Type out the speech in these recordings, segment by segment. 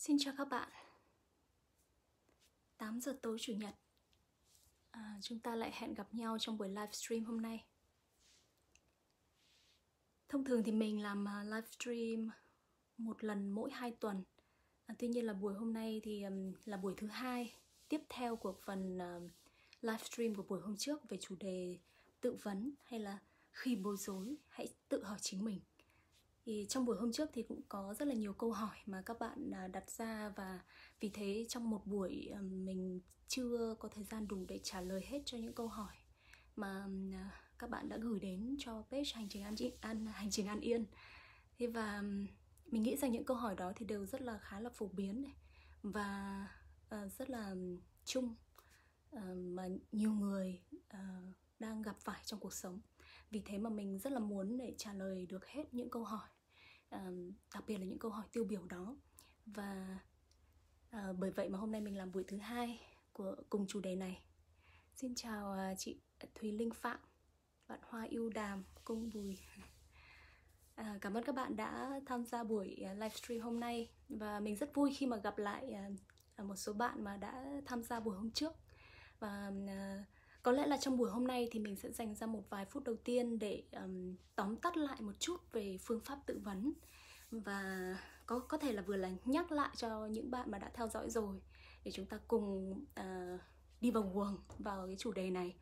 Xin chào các bạn. 8 giờ tối Chủ nhật. À, Chúng ta lại hẹn gặp nhau trong buổi livestream hôm nay. Thông thường thì mình làm à, livestream một lần mỗi 2 tuần. À, Tuy nhiên là buổi hôm nay thì um, là buổi thứ hai Tiếp theo của phần à, um, livestream của buổi hôm trước về chủ đề tự vấn hay là khi bối rối hãy tự hỏi chính mình thì trong buổi hôm trước thì cũng có rất là nhiều câu hỏi mà các bạn à, đặt ra và vì thế trong một buổi à, mình chưa có thời gian đủ để trả lời hết cho những câu hỏi mà à, các bạn đã gửi đến cho page hành trình an, an hành trình an yên. Thế và mình nghĩ rằng những câu hỏi đó thì đều rất là khá là phổ biến này và rất là chung mà nhiều người đang gặp phải trong cuộc sống vì thế mà mình rất là muốn để trả lời được hết những câu hỏi uh, đặc biệt là những câu hỏi tiêu biểu đó. Và uh, bởi vậy mà hôm nay mình làm buổi thứ hai của cùng chủ đề này. Xin chào uh, chị Thùy Linh Phạm bạn Hoa yêu đàm cung bùi. À, cảm ơn các bạn đã tham gia buổi uh, livestream hôm nay. Và mình rất vui khi mà gặp lại uh, một số bạn mà đã tham gia buổi hôm trước. Và uh, có lẽ là trong buổi hôm nay thì mình sẽ dành ra một vài phút đầu tiên để um, tóm tắt lại một chút về phương pháp tự vấn. Và có có thể là vừa là nhắc lại cho những bạn mà đã theo dõi rồi để chúng ta cùng uh, đi vào guồng vào cái chủ đề này.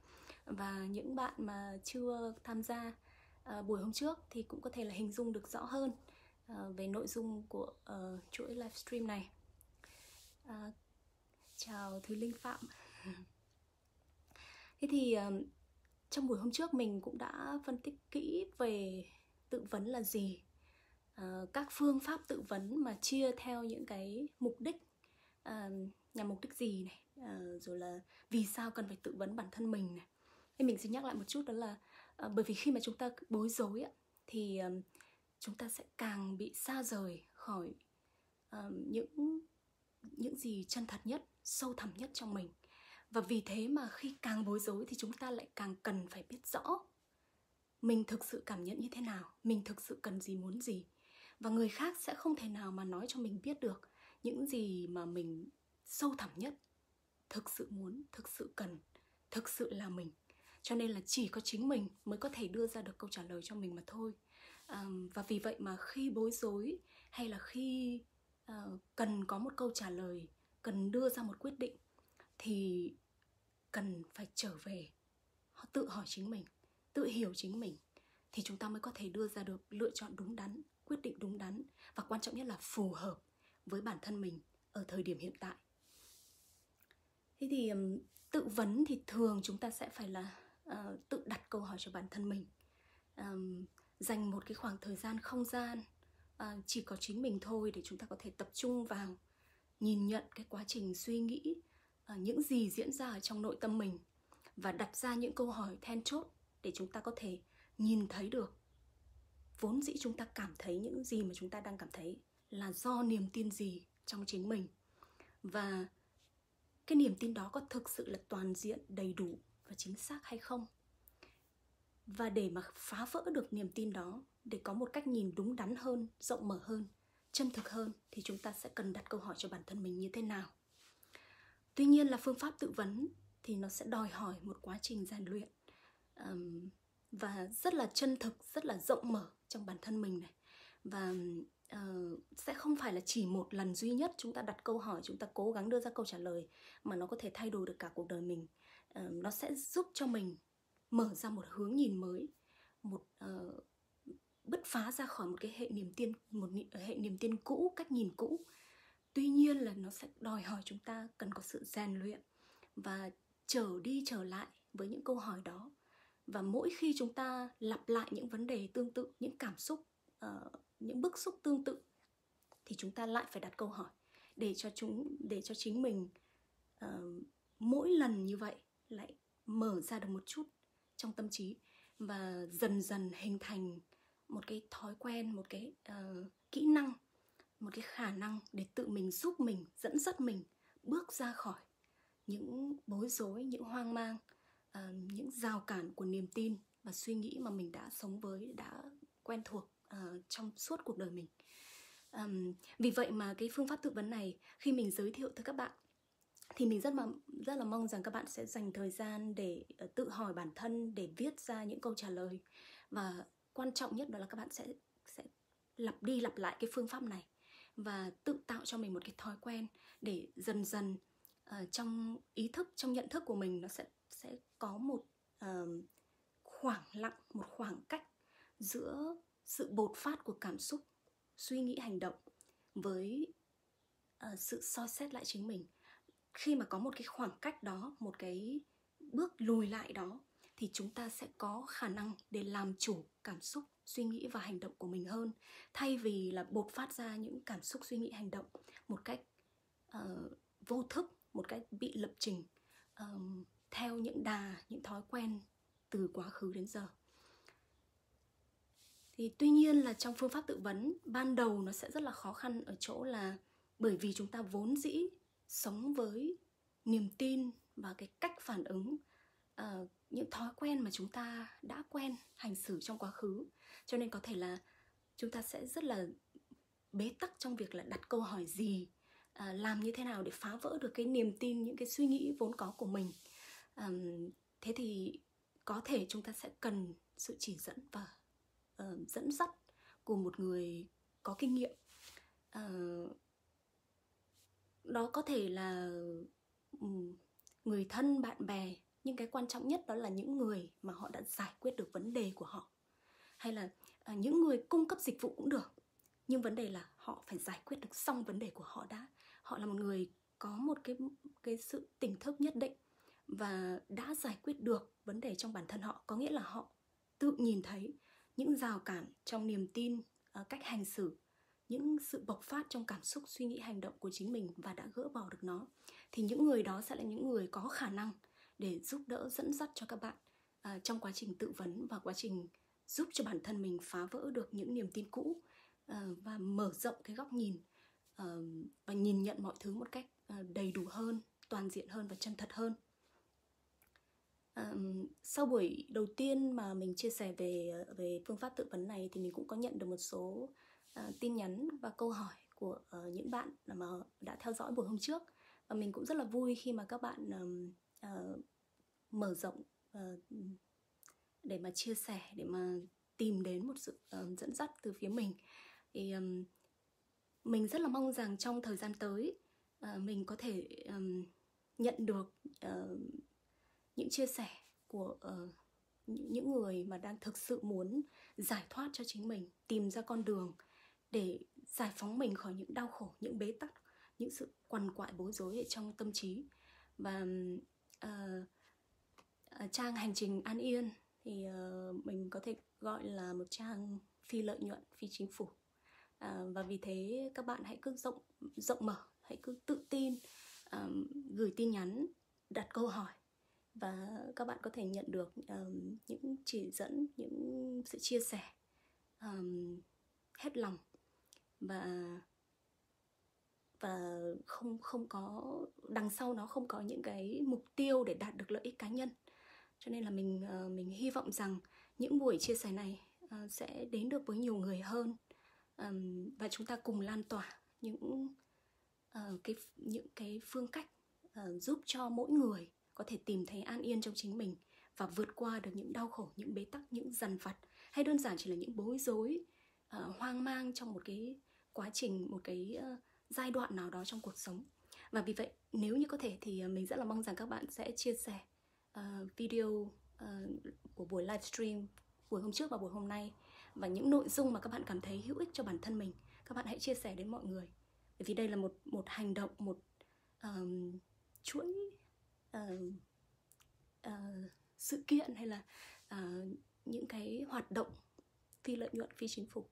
Và những bạn mà chưa tham gia uh, buổi hôm trước thì cũng có thể là hình dung được rõ hơn uh, về nội dung của uh, chuỗi livestream này. Uh, chào thúy linh phạm. thế thì trong buổi hôm trước mình cũng đã phân tích kỹ về tự vấn là gì. Ờ, các phương pháp tự vấn mà chia theo những cái mục đích nhằm mục đích gì này ờ, rồi là vì sao cần phải tự vấn bản thân mình này. Thì mình xin nhắc lại một chút đó là ờ, bởi vì khi mà chúng ta bối rối thì chúng ta sẽ càng bị xa rời khỏi những những gì chân thật nhất, sâu thẳm nhất trong mình và vì thế mà khi càng bối rối thì chúng ta lại càng cần phải biết rõ mình thực sự cảm nhận như thế nào mình thực sự cần gì muốn gì. Và người khác sẽ không thể nào mà nói cho mình biết được những gì mà mình sâu thẳm nhất thực sự muốn thực sự cần thực sự là mình. Cho nên là chỉ có chính mình mới có thể đưa ra được câu trả lời cho mình mà thôi. Um, và vì vậy mà khi bối rối hay là khi uh, cần có một câu trả lời cần đưa ra một quyết định thì cần phải trở về. Tự hỏi chính mình tự hiểu chính mình thì chúng ta mới có thể đưa ra được lựa chọn đúng đắn quyết định đúng đắn và quan trọng nhất là phù hợp với bản thân mình ở thời điểm hiện tại. Thế thì tự vấn thì thường chúng ta sẽ phải là uh, tự đặt câu hỏi cho bản thân mình. Um, dành một cái khoảng thời gian không gian uh, chỉ có chính mình thôi để chúng ta có thể tập trung vào nhìn nhận cái quá trình suy nghĩ uh, À, những gì diễn ra ở trong nội tâm mình và đặt ra những câu hỏi then chốt để chúng ta có thể nhìn thấy được. Vốn dĩ chúng ta cảm thấy những gì mà chúng ta đang cảm thấy là do niềm tin gì trong chính mình. Và cái niềm tin đó có thực sự là toàn diện, đầy đủ và chính xác hay không? Và để mà phá vỡ được niềm tin đó, để có một cách nhìn đúng đắn hơn, rộng mở hơn, chân thực hơn, thì chúng ta sẽ cần đặt câu hỏi cho bản thân mình như thế nào? Tuy nhiên là phương pháp tự vấn thì nó sẽ đòi hỏi một quá trình rèn luyện um, và rất là chân thực rất là rộng mở trong bản thân mình này. Và uh, sẽ không phải là chỉ một lần duy nhất chúng ta đặt câu hỏi chúng ta cố gắng đưa ra câu trả lời mà nó có thể thay đổi được cả cuộc đời mình. Uh, nó sẽ giúp cho mình mở ra một hướng nhìn mới một uh, bứt phá ra khỏi một cái hệ niềm tin một hệ niềm tin cũ cách nhìn cũ tuy nhiên là nó sẽ đòi hỏi chúng ta cần có sự rèn luyện và trở đi trở lại với những câu hỏi đó. Và mỗi khi chúng ta lặp lại những vấn đề tương tự những cảm xúc uh, những bức xúc tương tự thì chúng ta lại phải đặt câu hỏi để cho chúng để cho chính mình uh, mỗi lần như vậy lại mở ra được một chút trong tâm trí và dần dần hình thành một cái thói quen một cái uh, kỹ năng một cái khả năng để tự mình giúp mình dẫn dắt mình bước ra khỏi những bối rối những hoang mang uh, những rào cản của niềm tin và suy nghĩ mà mình đã sống với đã quen thuộc uh, trong suốt cuộc đời mình. Um, vì vậy mà cái phương pháp tư vấn này khi mình giới thiệu tới các bạn thì mình rất mà rất là mong rằng các bạn sẽ dành thời gian để uh, tự hỏi bản thân để viết ra những câu trả lời. Và quan trọng nhất đó là các bạn sẽ sẽ lặp đi lặp lại cái phương pháp này và tự tạo cho mình một cái thói quen để dần dần uh, trong ý thức trong nhận thức của mình nó sẽ sẽ có một uh, khoảng lặng một khoảng cách giữa sự bột phát của cảm xúc suy nghĩ hành động với uh, sự soi xét lại chính mình. Khi mà có một cái khoảng cách đó một cái bước lùi lại đó thì chúng ta sẽ có khả năng để làm chủ cảm xúc suy nghĩ và hành động của mình hơn thay vì là bột phát ra những cảm xúc suy nghĩ hành động một cách uh, vô thức một cách bị lập trình um, theo những đà những thói quen từ quá khứ đến giờ. Thì tuy nhiên là trong phương pháp tự vấn ban đầu nó sẽ rất là khó khăn ở chỗ là bởi vì chúng ta vốn dĩ sống với niềm tin và cái cách phản ứng uh, những thói quen mà chúng ta đã quen hành xử trong quá khứ. Cho nên có thể là chúng ta sẽ rất là bế tắc trong việc là đặt câu hỏi gì à, làm như thế nào để phá vỡ được cái niềm tin những cái suy nghĩ vốn có của mình. À, thế thì có thể chúng ta sẽ cần sự chỉ dẫn và uh, dẫn dắt của một người có kinh nghiệm. Uh, đó có thể là um, người thân bạn bè nhưng cái quan trọng nhất đó là những người mà họ đã giải quyết được vấn đề của họ. Hay là à, những người cung cấp dịch vụ cũng được nhưng vấn đề là họ phải giải quyết được xong vấn đề của họ đã. Họ là một người có một cái cái sự tỉnh thức nhất định và đã giải quyết được vấn đề trong bản thân họ. Có nghĩa là họ tự nhìn thấy những rào cản trong niềm tin à, cách hành xử những sự bộc phát trong cảm xúc suy nghĩ hành động của chính mình và đã gỡ bỏ được nó. Thì những người đó sẽ là những người có khả năng để giúp đỡ dẫn dắt cho các bạn uh, trong quá trình tự vấn và quá trình giúp cho bản thân mình phá vỡ được những niềm tin cũ uh, và mở rộng cái góc nhìn uh, và nhìn nhận mọi thứ một cách uh, đầy đủ hơn toàn diện hơn và chân thật hơn. Um, sau buổi đầu tiên mà mình chia sẻ về về phương pháp tự vấn này thì mình cũng có nhận được một số uh, tin nhắn và câu hỏi của uh, những bạn mà đã theo dõi buổi hôm trước. Và mình cũng rất là vui khi mà các bạn um, uh, mở rộng uh, để mà chia sẻ để mà tìm đến một sự uh, dẫn dắt từ phía mình. Thì um, mình rất là mong rằng trong thời gian tới uh, mình có thể um, nhận được uh, những chia sẻ của uh, những người mà đang thực sự muốn giải thoát cho chính mình tìm ra con đường để giải phóng mình khỏi những đau khổ những bế tắc những sự quằn quại bối rối ở trong tâm trí. Và uh, trang hành trình an yên thì uh, mình có thể gọi là một trang phi lợi nhuận phi chính phủ. Uh, và vì thế các bạn hãy cứ rộng rộng mở hãy cứ tự tin um, gửi tin nhắn đặt câu hỏi và các bạn có thể nhận được um, những chỉ dẫn những sự chia sẻ um, hết lòng. Và và không không có đằng sau nó không có những cái mục tiêu để đạt được lợi ích cá nhân. Cho nên là mình ờ, mình hy vọng rằng những buổi chia sẻ này ờ, sẽ đến được với nhiều người hơn và chúng ta cùng lan tỏa những ờ, cái những cái phương cách giúp cho mỗi người có thể tìm thấy an yên trong chính mình và vượt qua được những đau khổ những bế tắc những dằn vặt hay đơn giản chỉ là những bối rối hoang mang trong một cái quá trình một cái uh, giai đoạn nào đó trong cuộc sống. Và vì vậy nếu như có thể thì ờ, mình rất là mong rằng các bạn sẽ chia sẻ uh, video uh, của buổi livestream buổi hôm trước và buổi hôm nay và những nội dung mà các bạn cảm thấy hữu ích cho bản thân mình. Các bạn hãy chia sẻ đến mọi người. Bởi vì đây là một một hành động một um, chuỗi uh, uh, sự kiện hay là uh, những cái hoạt động phi lợi nhuận phi chính phủ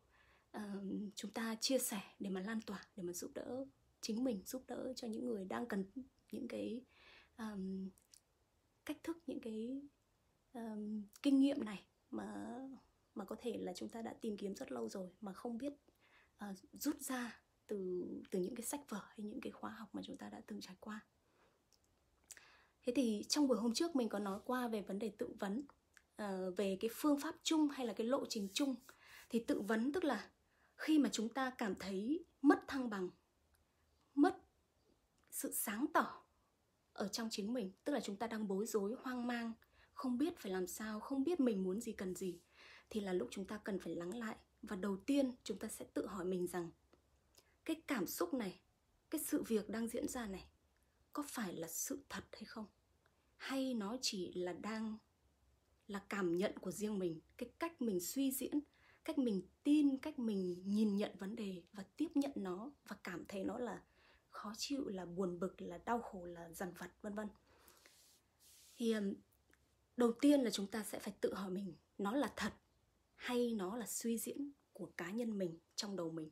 uh, chúng ta chia sẻ để mà lan tỏa để mà giúp đỡ chính mình giúp đỡ cho những người đang cần những cái um, cách thức những cái um, kinh nghiệm này mà mà có thể là chúng ta đã tìm kiếm rất lâu rồi mà không biết uh, rút ra từ từ những cái sách vở hay những cái khóa học mà chúng ta đã từng trải qua. Thế thì trong buổi hôm trước mình có nói qua về vấn đề tự vấn uh, về cái phương pháp chung hay là cái lộ trình chung. Thì tự vấn tức là khi mà chúng ta cảm thấy mất thăng bằng, mất sự sáng tỏ ở trong chính mình, tức là chúng ta đang bối rối, hoang mang, không biết phải làm sao, không biết mình muốn gì, cần gì, thì là lúc chúng ta cần phải lắng lại. Và đầu tiên, chúng ta sẽ tự hỏi mình rằng, cái cảm xúc này, cái sự việc đang diễn ra này, có phải là sự thật hay không? Hay nó chỉ là đang là cảm nhận của riêng mình, cái cách mình suy diễn cách mình tin, cách mình nhìn nhận vấn đề và tiếp nhận nó và cảm thấy nó là khó chịu, là buồn bực, là đau khổ, là dằn vặt, vân vân. Thì đầu tiên là chúng ta sẽ phải tự hỏi mình, nó là thật hay nó là suy diễn của cá nhân mình trong đầu mình?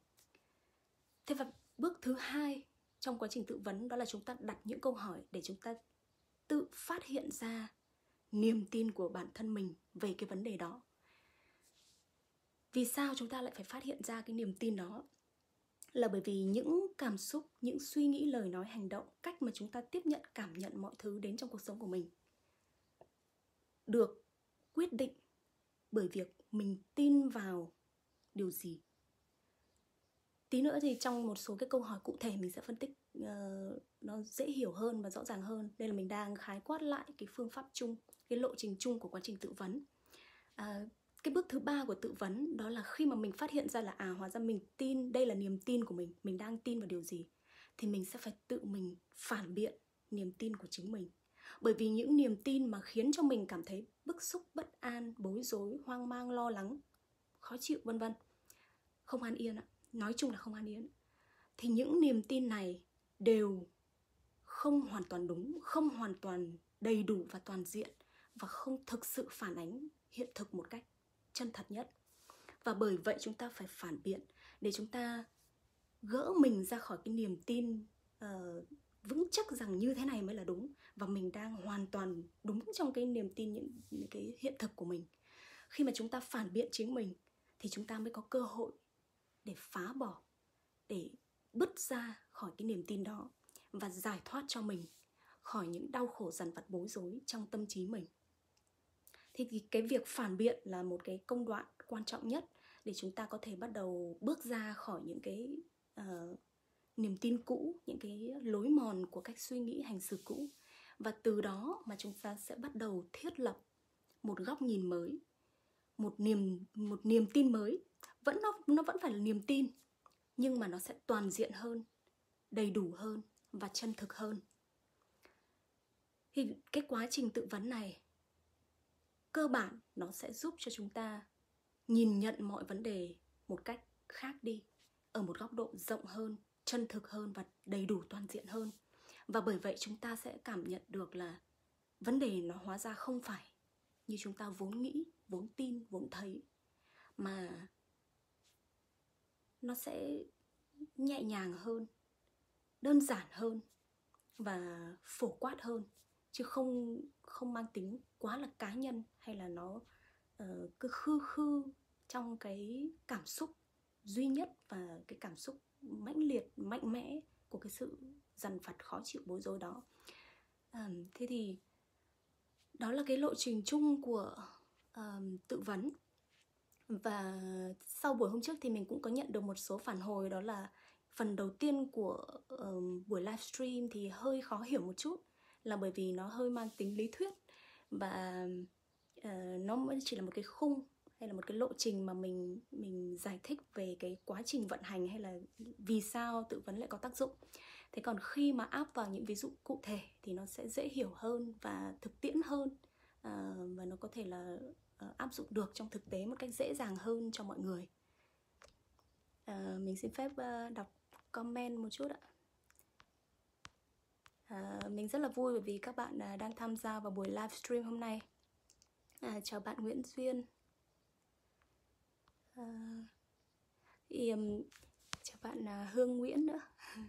Thế và bước thứ hai trong quá trình tự vấn đó là chúng ta đặt những câu hỏi để chúng ta tự phát hiện ra niềm tin của bản thân mình về cái vấn đề đó vì sao chúng ta lại phải phát hiện ra cái niềm tin đó? Là bởi vì những cảm xúc những suy nghĩ lời nói hành động cách mà chúng ta tiếp nhận cảm nhận mọi thứ đến trong cuộc sống của mình được quyết định bởi việc mình tin vào điều gì. Tí nữa thì trong một số cái câu hỏi cụ thể mình sẽ phân tích uh, nó dễ hiểu hơn và rõ ràng hơn. Đây là mình đang khái quát lại cái phương pháp chung cái lộ trình chung của quá trình tự vấn. Uh, cái bước thứ ba của tự vấn đó là khi mà mình phát hiện ra là à hóa ra mình tin, đây là niềm tin của mình mình đang tin vào điều gì, thì mình sẽ phải tự mình phản biện niềm tin của chính mình. Bởi vì những niềm tin mà khiến cho mình cảm thấy bức xúc, bất an, bối rối, hoang mang, lo lắng, khó chịu, vân vân, không an yên ạ. Nói chung là không an yên. Thì những niềm tin này đều không hoàn toàn đúng, không hoàn toàn đầy đủ và toàn diện và không thực sự phản ánh hiện thực một cách chân thật nhất. Và bởi vậy chúng ta phải phản biện để chúng ta gỡ mình ra khỏi cái niềm tin uh, vững chắc rằng như thế này mới là đúng. Và mình đang hoàn toàn đúng trong cái niềm tin những, những cái hiện thực của mình. Khi mà chúng ta phản biện chính mình thì chúng ta mới có cơ hội để phá bỏ để bứt ra khỏi cái niềm tin đó và giải thoát cho mình khỏi những đau khổ dằn vặt bối rối trong tâm trí mình thì, cái việc phản biện là một cái công đoạn quan trọng nhất để chúng ta có thể bắt đầu bước ra khỏi những cái uh, niềm tin cũ những cái lối mòn của cách suy nghĩ hành xử cũ. Và từ đó mà chúng ta sẽ bắt đầu thiết lập một góc nhìn mới một niềm một niềm tin mới. Vẫn nó nó vẫn phải là niềm tin nhưng mà nó sẽ toàn diện hơn đầy đủ hơn và chân thực hơn. Thì cái quá trình tự vấn này cơ bản nó sẽ giúp cho chúng ta nhìn nhận mọi vấn đề một cách khác đi, ở một góc độ rộng hơn, chân thực hơn và đầy đủ toàn diện hơn. Và bởi vậy chúng ta sẽ cảm nhận được là vấn đề nó hóa ra không phải như chúng ta vốn nghĩ, vốn tin, vốn thấy, mà nó sẽ nhẹ nhàng hơn, đơn giản hơn và phổ quát hơn, chứ không không mang tính quá là cá nhân hay là nó uh, cứ khư khư trong cái cảm xúc duy nhất và cái cảm xúc mãnh liệt mạnh mẽ của cái sự dằn vặt khó chịu bối rối đó? Um, thế thì đó là cái lộ trình chung của um, tự vấn. Và sau buổi hôm trước thì mình cũng có nhận được một số phản hồi đó là phần đầu tiên của um, buổi livestream thì hơi khó hiểu một chút là bởi vì nó hơi mang tính lý thuyết và uh, nó chỉ là một cái khung hay là một cái lộ trình mà mình mình giải thích về cái quá trình vận hành hay là vì sao tự vấn lại có tác dụng. Thế còn khi mà áp vào những ví dụ cụ thể thì nó sẽ dễ hiểu hơn và thực tiễn hơn uh, và nó có thể là uh, áp dụng được trong thực tế một cách dễ dàng hơn cho mọi người. Uh, mình xin phép uh, đọc comment một chút ạ à, mình rất là vui bởi vì các bạn uh, đang tham gia vào buổi livestream hôm nay. À, chào bạn Nguyễn Duyên. À, thì chào bạn uh, Hương Nguyễn nữa.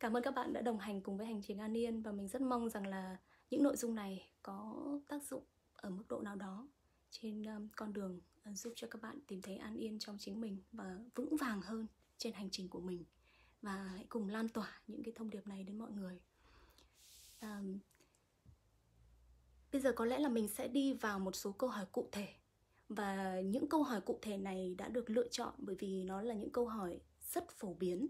Cảm ơn các bạn đã đồng hành cùng với hành trình An Yên và mình rất mong rằng là những nội dung này có tác dụng ở mức độ nào đó trên um, con đường uh, giúp cho các bạn tìm thấy an yên trong chính mình và vững vàng hơn trên hành trình của mình. Và hãy cùng lan tỏa những cái thông điệp này đến mọi người um, bây giờ có lẽ là mình sẽ đi vào một số câu hỏi cụ thể. Và những câu hỏi cụ thể này đã được lựa chọn bởi vì nó là những câu hỏi rất phổ biến.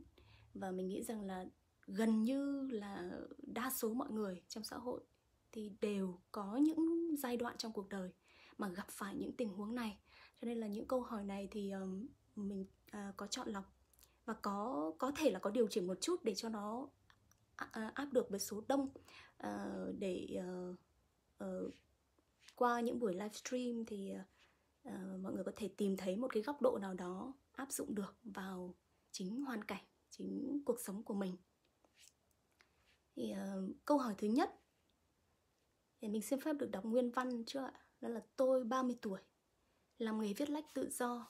Và mình nghĩ rằng là gần như là đa số mọi người trong xã hội thì đều có những giai đoạn trong cuộc đời mà gặp phải những tình huống này. Cho nên là những câu hỏi này thì um, mình uh, có chọn lọc. Và có có thể là có điều chỉnh một chút để cho nó à, à, áp được với số đông uh, để uh, uh, qua những buổi livestream thì uh, mọi người có thể tìm thấy một cái góc độ nào đó áp dụng được vào chính hoàn cảnh chính cuộc sống của mình. Thì uh, câu hỏi thứ nhất thì mình xin phép được đọc nguyên văn chưa ạ? Đó là tôi 30 tuổi làm nghề viết lách tự do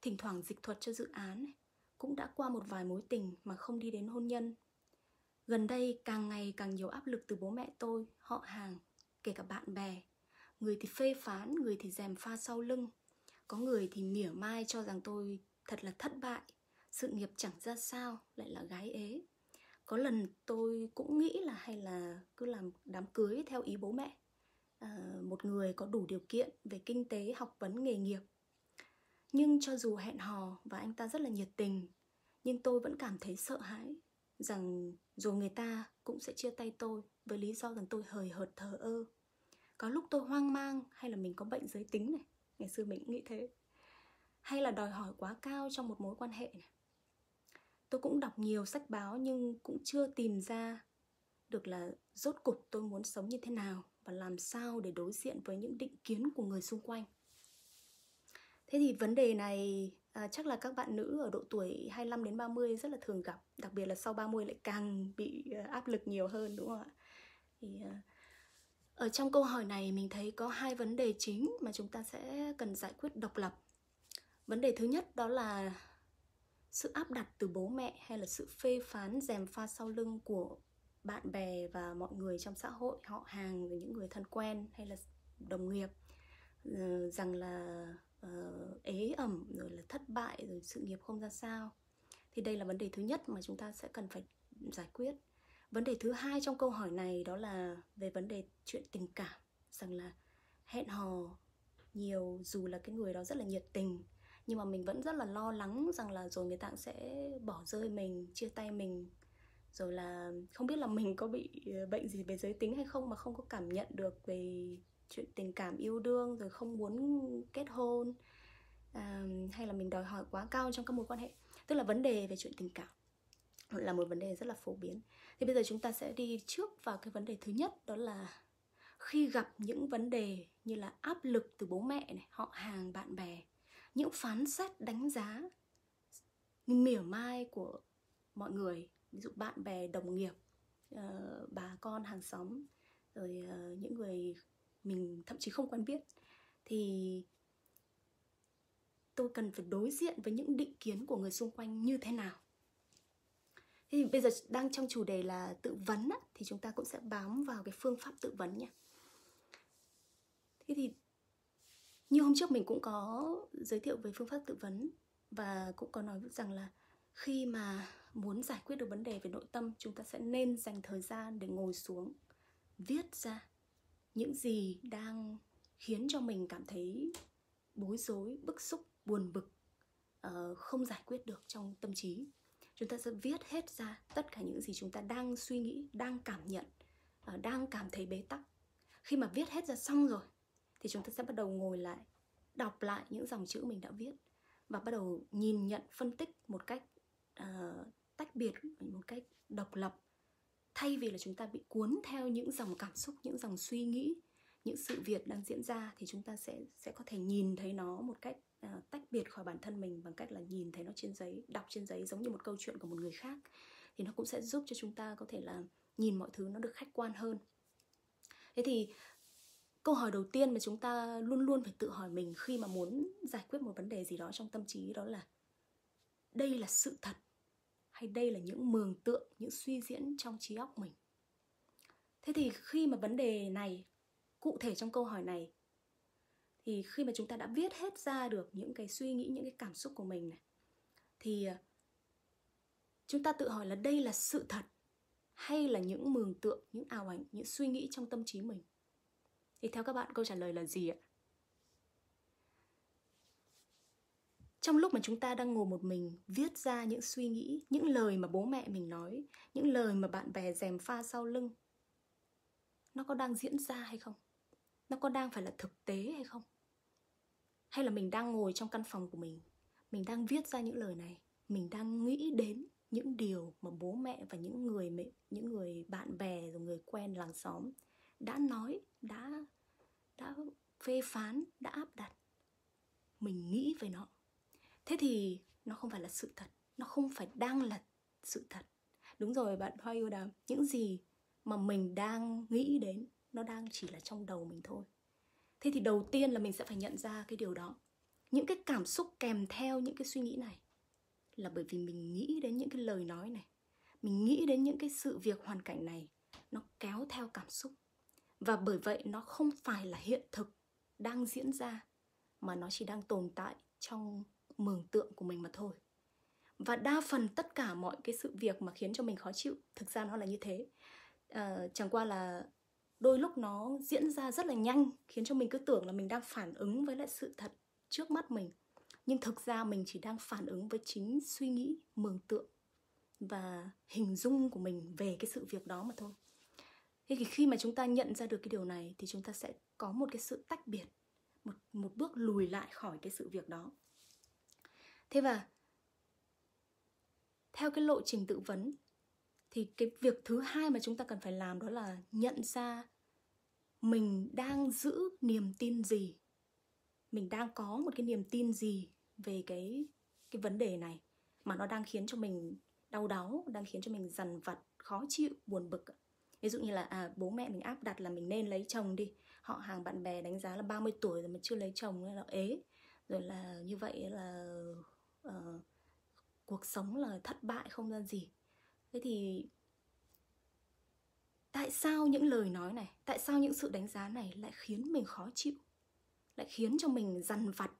thỉnh thoảng dịch thuật cho dự án cũng đã qua một vài mối tình mà không đi đến hôn nhân gần đây càng ngày càng nhiều áp lực từ bố mẹ tôi họ hàng kể cả bạn bè. Người thì phê phán người thì dèm pha sau lưng. Có người thì mỉa mai cho rằng tôi thật là thất bại. Sự nghiệp chẳng ra sao lại là gái ế. Có lần tôi cũng nghĩ là hay là cứ làm đám cưới theo ý bố mẹ. À, một người có đủ điều kiện về kinh tế học vấn nghề nghiệp. Nhưng cho dù hẹn hò và anh ta rất là nhiệt tình nhưng tôi vẫn cảm thấy sợ hãi rằng rồi người ta cũng sẽ chia tay tôi với lý do rằng tôi hời hợt thờ ơ. Có lúc tôi hoang mang hay là mình có bệnh giới tính này, ngày xưa mình cũng nghĩ thế. Hay là đòi hỏi quá cao trong một mối quan hệ này. Tôi cũng đọc nhiều sách báo nhưng cũng chưa tìm ra được là rốt cục tôi muốn sống như thế nào và làm sao để đối diện với những định kiến của người xung quanh. Thế thì vấn đề này à, chắc là các bạn nữ ở độ tuổi 25 đến 30 rất là thường gặp đặc biệt là sau 30 lại càng bị à, áp lực nhiều hơn đúng không ạ? Thì à, ở trong câu hỏi này mình thấy có hai vấn đề chính mà chúng ta sẽ cần giải quyết độc lập. Vấn đề thứ nhất đó là sự áp đặt từ bố mẹ hay là sự phê phán dèm pha sau lưng của bạn bè và mọi người trong xã hội họ hàng rồi những người thân quen hay là đồng nghiệp ờ, rằng là uh, ế ẩm rồi là thất bại rồi sự nghiệp không ra sao. Thì đây là vấn đề thứ nhất mà chúng ta sẽ cần phải giải quyết. Vấn đề thứ hai trong câu hỏi này đó là về vấn đề chuyện tình cảm. Rằng là hẹn hò nhiều dù là cái người đó rất là nhiệt tình nhưng mà mình vẫn rất là lo lắng rằng là rồi người ta sẽ bỏ rơi mình chia tay mình. Rồi là không biết là mình có bị ờ, bệnh gì về giới tính hay không mà không có cảm nhận được về chuyện tình cảm yêu đương rồi không muốn kết hôn à, hay là mình đòi hỏi quá cao trong các mối quan hệ. Tức là vấn đề về chuyện tình cảm là một vấn đề rất là phổ biến. Thì bây giờ chúng ta sẽ đi trước vào cái vấn đề thứ nhất đó là khi gặp những vấn đề như là áp lực từ bố mẹ này họ hàng bạn bè những phán xét đánh giá mỉa mai của mọi người ví dụ bạn bè đồng nghiệp uh, bà con hàng xóm rồi uh, những người mình thậm chí không quen biết. Thì tôi cần phải đối diện với những định kiến của người xung quanh như thế nào? Thì bây giờ đang trong chủ đề là tự vấn á, thì chúng ta cũng sẽ bám vào cái phương pháp tự vấn nhé. Thế thì như hôm trước mình cũng có giới thiệu về phương pháp tự vấn và cũng có nói rằng là khi mà muốn giải quyết được vấn đề về nội tâm chúng ta sẽ nên dành thời gian để ngồi xuống viết ra những gì đang khiến cho mình cảm thấy bối rối bức xúc buồn bực uh, không giải quyết được trong tâm trí. Chúng ta sẽ viết hết ra tất cả những gì chúng ta đang suy nghĩ đang cảm nhận uh, đang cảm thấy bế tắc. Khi mà viết hết ra xong rồi thì chúng ta sẽ bắt đầu ngồi lại đọc lại những dòng chữ mình đã viết và bắt đầu nhìn nhận phân tích một cách uh, tách biệt một cách độc lập thay vì là chúng ta bị cuốn theo những dòng cảm xúc những dòng suy nghĩ những sự việc đang diễn ra thì chúng ta sẽ sẽ có thể nhìn thấy nó một cách uh, tách biệt khỏi bản thân mình bằng cách là nhìn thấy nó trên giấy đọc trên giấy giống như một câu chuyện của một người khác. Thì nó cũng sẽ giúp cho chúng ta có thể là nhìn mọi thứ nó được khách quan hơn. Thế thì câu hỏi đầu tiên mà chúng ta luôn luôn phải tự hỏi mình khi mà muốn giải quyết một vấn đề gì đó trong tâm trí đó là đây là sự thật hay đây là những mường tượng, những suy diễn trong trí óc mình? Thế thì khi mà vấn đề này, cụ thể trong câu hỏi này, thì khi mà chúng ta đã viết hết ra được những cái suy nghĩ, những cái cảm xúc của mình này, thì ờ, chúng ta tự hỏi là đây là sự thật hay là những mường tượng, những ảo ảnh, những suy nghĩ trong tâm trí mình? Thì theo các bạn, câu trả lời là gì ạ? Trong lúc mà chúng ta đang ngồi một mình viết ra những suy nghĩ, những lời mà bố mẹ mình nói, những lời mà bạn bè dèm pha sau lưng, nó có đang diễn ra hay không? Nó có đang phải là thực tế hay không? Hay là mình đang ngồi trong căn phòng của mình mình đang viết ra những lời này, mình đang nghĩ đến những điều mà bố mẹ và những người mẹ, những người bạn bè rồi người quen làng xóm đã nói, đã đã phê phán, đã áp đặt? Mình nghĩ về nó thế thì nó không phải là sự thật, nó không phải đang là sự thật. Đúng rồi, bạn hoa yêu đàm, những gì mà mình đang nghĩ đến, nó đang chỉ là trong đầu mình thôi. Thế thì đầu tiên là mình sẽ phải nhận ra cái điều đó. Những cái cảm xúc kèm theo những cái suy nghĩ này là bởi vì mình nghĩ đến những cái lời nói này. Mình nghĩ đến những cái sự việc hoàn cảnh này, nó kéo theo cảm xúc. Và bởi vậy nó không phải là hiện thực đang diễn ra, mà nó chỉ đang tồn tại trong mường tượng của mình mà thôi. Và đa phần tất cả mọi cái sự việc mà khiến cho mình khó chịu thực ra nó là như thế. À, chẳng qua là đôi lúc nó diễn ra rất là nhanh khiến cho mình cứ tưởng là mình đang phản ứng với lại sự thật trước mắt mình. Nhưng thực ra mình chỉ đang phản ứng với chính suy nghĩ mường tượng và hình dung của mình về cái sự việc đó mà thôi. Thế thì khi mà chúng ta nhận ra được cái điều này thì chúng ta sẽ có một cái sự tách biệt một một bước lùi lại khỏi cái sự việc đó thế và theo cái lộ trình tự vấn thì cái việc thứ hai mà chúng ta cần phải làm đó là nhận ra mình đang giữ niềm tin gì mình đang có một cái niềm tin gì về cái cái vấn đề này mà nó đang khiến cho mình đau đáu đang khiến cho mình dằn vặt khó chịu buồn bực. Ví dụ như là à, bố mẹ mình áp đặt là mình nên lấy chồng đi. Họ hàng bạn bè đánh giá là 30 tuổi rồi mà chưa lấy chồng nên là ế. Rồi là như vậy là uh, cuộc sống là thất bại không ra gì. Thế thì tại sao những lời nói này tại sao những sự đánh giá này lại khiến mình khó chịu lại khiến cho mình dằn vặt?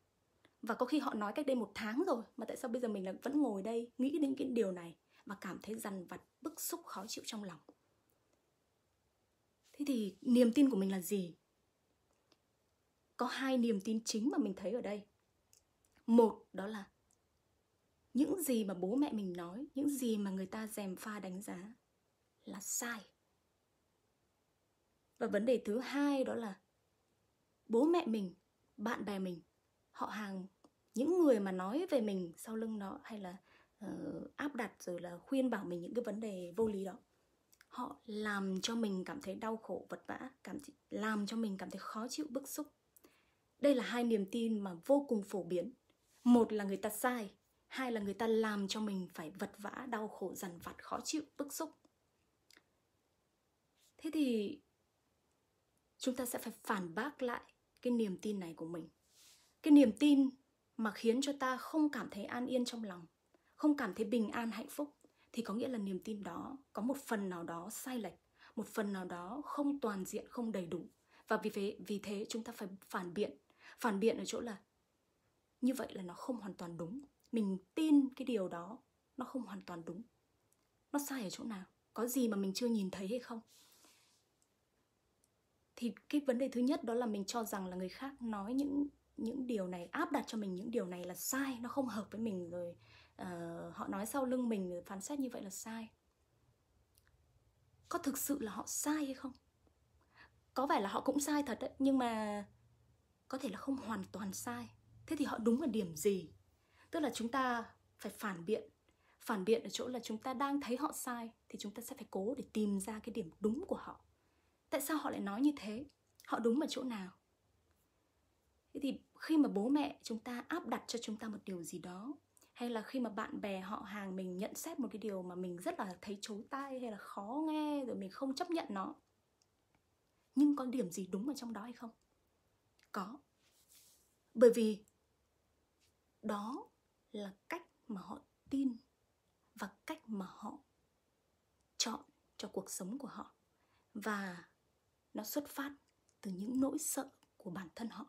Và có khi họ nói cách đây một tháng rồi mà tại sao bây giờ mình lại vẫn ngồi đây nghĩ đến cái điều này và cảm thấy dằn vặt bức xúc khó chịu trong lòng? Thế thì niềm tin của mình là gì? Có hai niềm tin chính mà mình thấy ở đây. Một đó là những gì mà bố mẹ mình nói những gì mà người ta dèm pha đánh giá là sai. Và vấn đề thứ hai đó là bố mẹ mình bạn bè mình họ hàng những người mà nói về mình sau lưng nó hay là uh, áp đặt rồi là khuyên bảo mình những cái vấn đề vô lý đó họ làm cho mình cảm thấy đau khổ vật vã cảm làm cho mình cảm thấy khó chịu bức xúc. Đây là hai niềm tin mà vô cùng phổ biến. Một là người ta sai hai là người ta làm cho mình phải vật vã, đau khổ, dằn vặt, khó chịu, bức xúc. Thế thì chúng ta sẽ phải phản bác lại cái niềm tin này của mình. Cái niềm tin mà khiến cho ta không cảm thấy an yên trong lòng, không cảm thấy bình an, hạnh phúc, thì có nghĩa là niềm tin đó có một phần nào đó sai lệch, một phần nào đó không toàn diện, không đầy đủ. Và vì thế vì thế chúng ta phải phản biện. Phản biện ở chỗ là như vậy là nó không hoàn toàn đúng mình tin cái điều đó nó không hoàn toàn đúng. Nó sai ở chỗ nào? Có gì mà mình chưa nhìn thấy hay không? Thì cái vấn đề thứ nhất đó là mình cho rằng là người khác nói những những điều này áp đặt cho mình những điều này là sai nó không hợp với mình rồi uh, họ nói sau lưng mình phán xét như vậy là sai. Có thực sự là họ sai hay không? Có vẻ là họ cũng sai thật đấy nhưng mà có thể là không hoàn toàn sai. Thế thì họ đúng ở điểm gì? Tức là chúng ta phải phản biện. Phản biện ở chỗ là chúng ta đang thấy họ sai thì chúng ta sẽ phải cố để tìm ra cái điểm đúng của họ. Tại sao họ lại nói như thế? Họ đúng ở chỗ nào? Thế thì khi mà bố mẹ chúng ta áp đặt cho chúng ta một điều gì đó, hay là khi mà bạn bè họ hàng mình nhận xét một cái điều mà mình rất là thấy chối tai hay là khó nghe rồi mình không chấp nhận nó, nhưng có điểm gì đúng ở trong đó hay không? Có. Bởi vì đó là cách mà họ tin và cách mà họ chọn cho cuộc sống của họ. Và nó xuất phát từ những nỗi sợ của bản thân họ.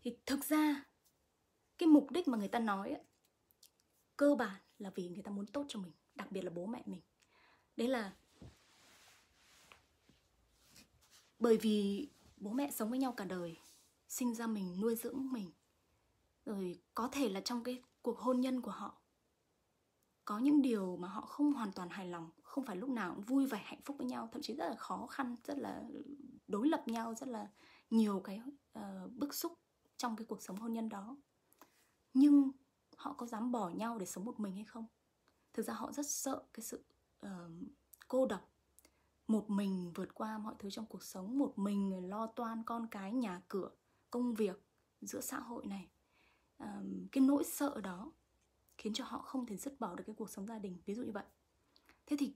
Thì thực ra cái mục đích mà người ta nói ấy, cơ bản là vì người ta muốn tốt cho mình đặc biệt là bố mẹ mình. Đấy là bởi vì bố mẹ sống với nhau cả đời sinh ra mình nuôi dưỡng mình rồi có thể là trong cái cuộc hôn nhân của họ. Có những điều mà họ không hoàn toàn hài lòng không phải lúc nào cũng vui vẻ hạnh phúc với nhau thậm chí rất là khó khăn rất là đối lập nhau rất là nhiều cái uh, bức xúc trong cái cuộc sống hôn nhân đó. Nhưng họ có dám bỏ nhau để sống một mình hay không? Thực ra họ rất sợ cái sự uh, cô độc. Một mình vượt qua mọi thứ trong cuộc sống một mình lo toan con cái nhà cửa công việc giữa xã hội này um, cái nỗi sợ đó khiến cho họ không thể dứt bỏ được cái cuộc sống gia đình ví dụ như vậy. Thế thì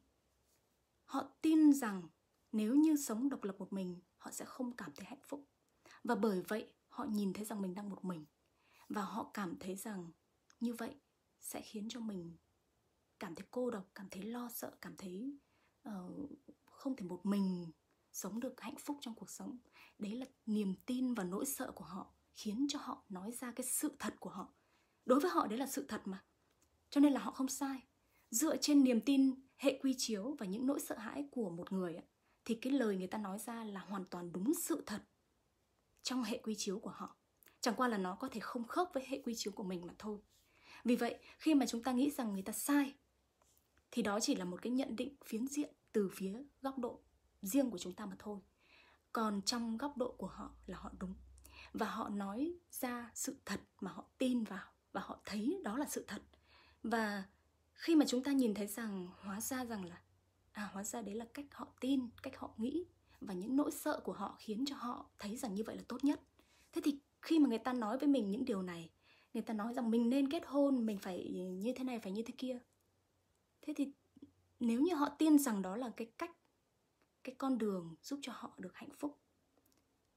họ tin rằng nếu như sống độc lập một mình họ sẽ không cảm thấy hạnh phúc. Và bởi vậy họ nhìn thấy rằng mình đang một mình. Và họ cảm thấy rằng như vậy sẽ khiến cho mình cảm thấy cô độc cảm thấy lo sợ cảm thấy uh, không thể một mình sống được hạnh phúc trong cuộc sống. Đấy là niềm tin và nỗi sợ của họ khiến cho họ nói ra cái sự thật của họ. Đối với họ đấy là sự thật mà. Cho nên là họ không sai. Dựa trên niềm tin, hệ quy chiếu và những nỗi sợ hãi của một người thì cái lời người ta nói ra là hoàn toàn đúng sự thật trong hệ quy chiếu của họ. Chẳng qua là nó có thể không khớp với hệ quy chiếu của mình mà thôi. Vì vậy, khi mà chúng ta nghĩ rằng người ta sai, thì đó chỉ là một cái nhận định phiến diện từ phía góc độ riêng của chúng ta mà thôi. Còn trong góc độ của họ là họ đúng và họ nói ra sự thật mà họ tin vào và họ thấy đó là sự thật. Và khi mà chúng ta nhìn thấy rằng, hóa ra rằng là à hóa ra đấy là cách họ tin, cách họ nghĩ và những nỗi sợ của họ khiến cho họ thấy rằng như vậy là tốt nhất. Thế thì khi mà người ta nói với mình những điều này, người ta nói rằng mình nên kết hôn, mình phải như thế này, phải như thế kia. Thế thì nếu như họ tin rằng đó là cái cách, cái con đường giúp cho họ được hạnh phúc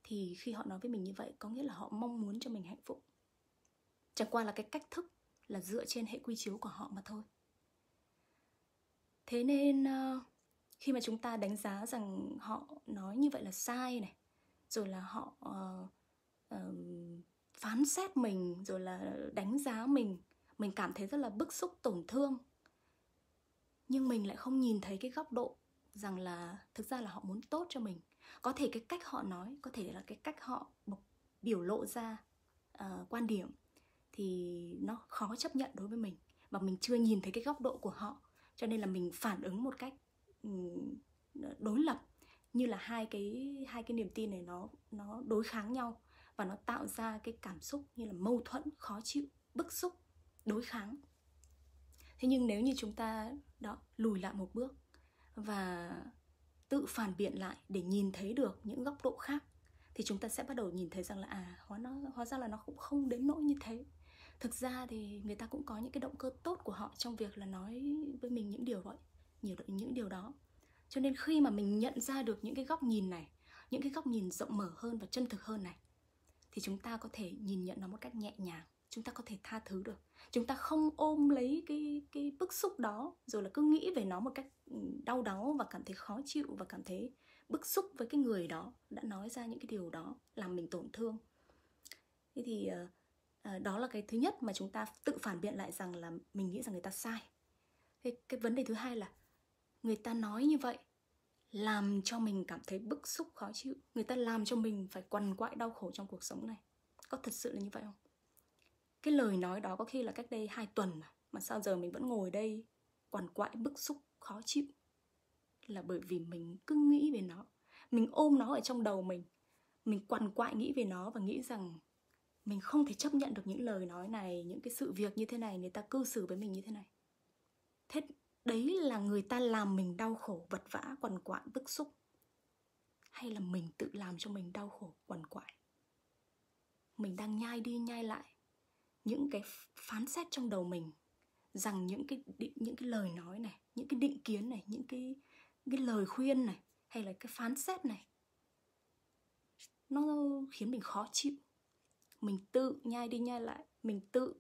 thì khi họ nói với mình như vậy có nghĩa là họ mong muốn cho mình hạnh phúc. Chẳng qua là cái cách thức là dựa trên hệ quy chiếu của họ mà thôi. Thế nên ờ, khi mà chúng ta đánh giá rằng họ nói như vậy là sai này rồi là họ uh, uh, phán xét mình rồi là đánh giá mình mình cảm thấy rất là bức xúc tổn thương nhưng mình lại không nhìn thấy cái góc độ rằng là thực ra là họ muốn tốt cho mình có thể cái cách họ nói có thể là cái cách họ biểu lộ ra uh, quan điểm thì nó khó chấp nhận đối với mình và mình chưa nhìn thấy cái góc độ của họ. Cho nên là mình phản ứng một cách đối lập như là hai cái hai cái niềm tin này nó nó đối kháng nhau và nó tạo ra cái cảm xúc như là mâu thuẫn khó chịu bức xúc đối kháng. Thế nhưng nếu như chúng ta đó lùi lại một bước và tự phản biện lại để nhìn thấy được những góc độ khác, thì chúng ta sẽ bắt đầu nhìn thấy rằng là à hóa nó, hóa ra là nó cũng không đến nỗi như thế. Thực ra thì người ta cũng có những cái động cơ tốt của họ trong việc là nói với mình những điều vậy nhiều những điều đó. Cho nên khi mà mình nhận ra được những cái góc nhìn này, những cái góc nhìn rộng mở hơn và chân thực hơn này, thì chúng ta có thể nhìn nhận nó một cách nhẹ nhàng chúng ta có thể tha thứ được. Chúng ta không ôm lấy cái cái bức xúc đó, rồi là cứ nghĩ về nó một cách ừ, đau đớn và cảm thấy khó chịu và cảm thấy bức xúc với cái người đó, đã nói ra những cái điều đó, làm mình tổn thương. Thế thì ờ, ờ, đó là cái thứ nhất mà chúng ta tự phản biện lại rằng là mình nghĩ rằng người ta sai. Thế cái vấn đề thứ hai là người ta nói như vậy làm cho mình cảm thấy bức xúc, khó chịu. Người ta làm cho mình phải quằn quại đau khổ trong cuộc sống này. Có thật sự là như vậy không? Cái lời nói đó có khi là cách đây hai tuần mà, mà sao giờ mình vẫn ngồi đây quằn quại bức xúc khó chịu. Là bởi vì mình cứ nghĩ về nó. Mình ôm nó ở trong đầu mình. Mình quằn quại nghĩ về nó và nghĩ rằng mình không thể chấp nhận được những lời nói này những cái sự việc như thế này người ta cư xử với mình như thế này. Thế đấy là người ta làm mình đau khổ vật vã quằn quại bức xúc. Hay là mình tự làm cho mình đau khổ quằn quại? Mình đang nhai đi nhai lại những cái phán xét trong đầu mình rằng những cái định, những cái lời nói này những cái định kiến này những cái cái lời khuyên này hay là cái phán xét này nó khiến mình khó chịu. Mình tự nhai đi nhai lại mình tự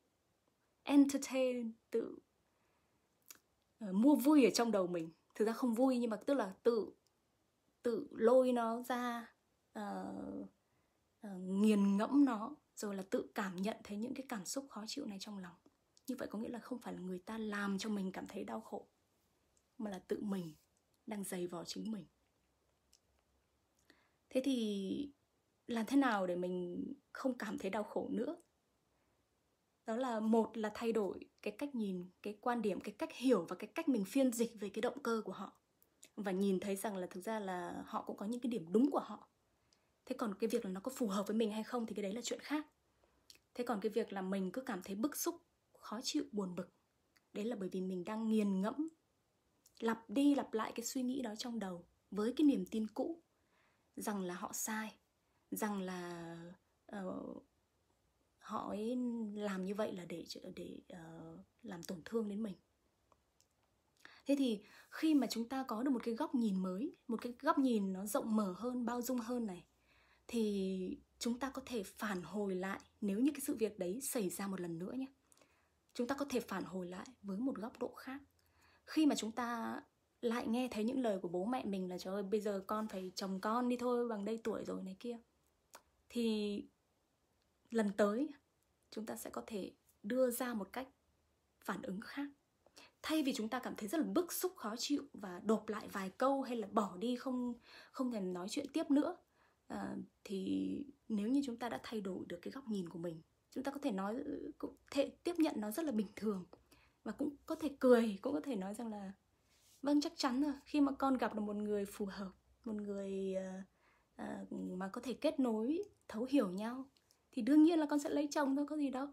entertain tự uh, mua vui ở trong đầu mình. Thực ra không vui nhưng mà tức là tự tự lôi nó ra uh, uh, nghiền ngẫm nó rồi là tự cảm nhận thấy những cái cảm xúc khó chịu này trong lòng. Như vậy có nghĩa là không phải là người ta làm cho mình cảm thấy đau khổ, mà là tự mình đang dày vò chính mình. Thế thì làm thế nào để mình không cảm thấy đau khổ nữa? Đó là một là thay đổi cái cách nhìn, cái quan điểm, cái cách hiểu và cái cách mình phiên dịch về cái động cơ của họ. Và nhìn thấy rằng là thực ra là họ cũng có những cái điểm đúng của họ thế còn cái việc là nó có phù hợp với mình hay không thì cái đấy là chuyện khác. Thế còn cái việc là mình cứ cảm thấy bức xúc khó chịu buồn bực đấy là bởi vì mình đang nghiền ngẫm lặp đi lặp lại cái suy nghĩ đó trong đầu với cái niềm tin cũ rằng là họ sai rằng là uh, họ ấy làm như vậy là để để uh, làm tổn thương đến mình. Thế thì khi mà chúng ta có được một cái góc nhìn mới một cái góc nhìn nó rộng mở hơn bao dung hơn này thì chúng ta có thể phản hồi lại nếu như cái sự việc đấy xảy ra một lần nữa nhé. Chúng ta có thể phản hồi lại với một góc độ khác. Khi mà chúng ta lại nghe thấy những lời của bố mẹ mình là, trời ơi, bây giờ con phải chồng con đi thôi, bằng đây tuổi rồi này kia. Thì lần tới chúng ta sẽ có thể đưa ra một cách phản ứng khác. Thay vì chúng ta cảm thấy rất là bức xúc, khó chịu và đột lại vài câu hay là bỏ đi, không không thèm nói chuyện tiếp nữa à, thì nếu như chúng ta đã thay đổi được cái góc nhìn của mình chúng ta có thể nói cũng thể tiếp nhận nó rất là bình thường và cũng có thể cười cũng có thể nói rằng là vâng chắc chắn rồi khi mà con gặp được một người phù hợp một người uh, uh, mà có thể kết nối thấu hiểu nhau thì đương nhiên là con sẽ lấy chồng thôi có gì đâu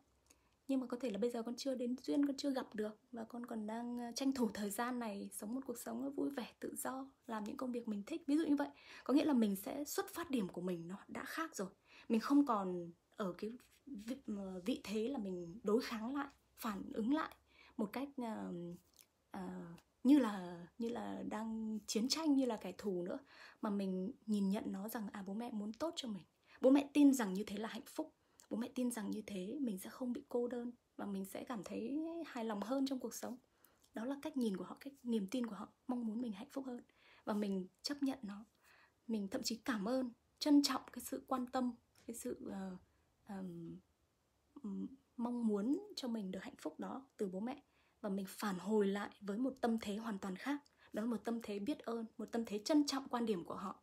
nhưng mà có thể là bây giờ con chưa đến duyên con chưa gặp được và con còn đang ờ, tranh thủ thời gian này sống một cuộc sống vui vẻ tự do làm những công việc mình thích. Ví dụ như vậy có nghĩa là mình sẽ xuất phát điểm của mình nó đã khác rồi. Mình không còn ở cái vị, ờ, vị thế là mình đối kháng lại phản ứng lại một cách uh, uh, như là như là đang chiến tranh như là kẻ thù nữa. Mà mình nhìn nhận nó rằng à bố mẹ muốn tốt cho mình. Bố mẹ tin rằng như thế là hạnh phúc bố mẹ tin rằng như thế mình sẽ không bị cô đơn và mình sẽ cảm thấy hài lòng hơn trong cuộc sống. Đó là cách nhìn của họ cách niềm tin của họ mong muốn mình hạnh phúc hơn. Và mình chấp nhận nó. Mình thậm chí cảm ơn trân trọng cái sự quan tâm cái sự uh, um, mong muốn cho mình được hạnh phúc đó từ bố mẹ. Và mình phản hồi lại với một tâm thế hoàn toàn khác. Đó là một tâm thế biết ơn một tâm thế trân trọng quan điểm của họ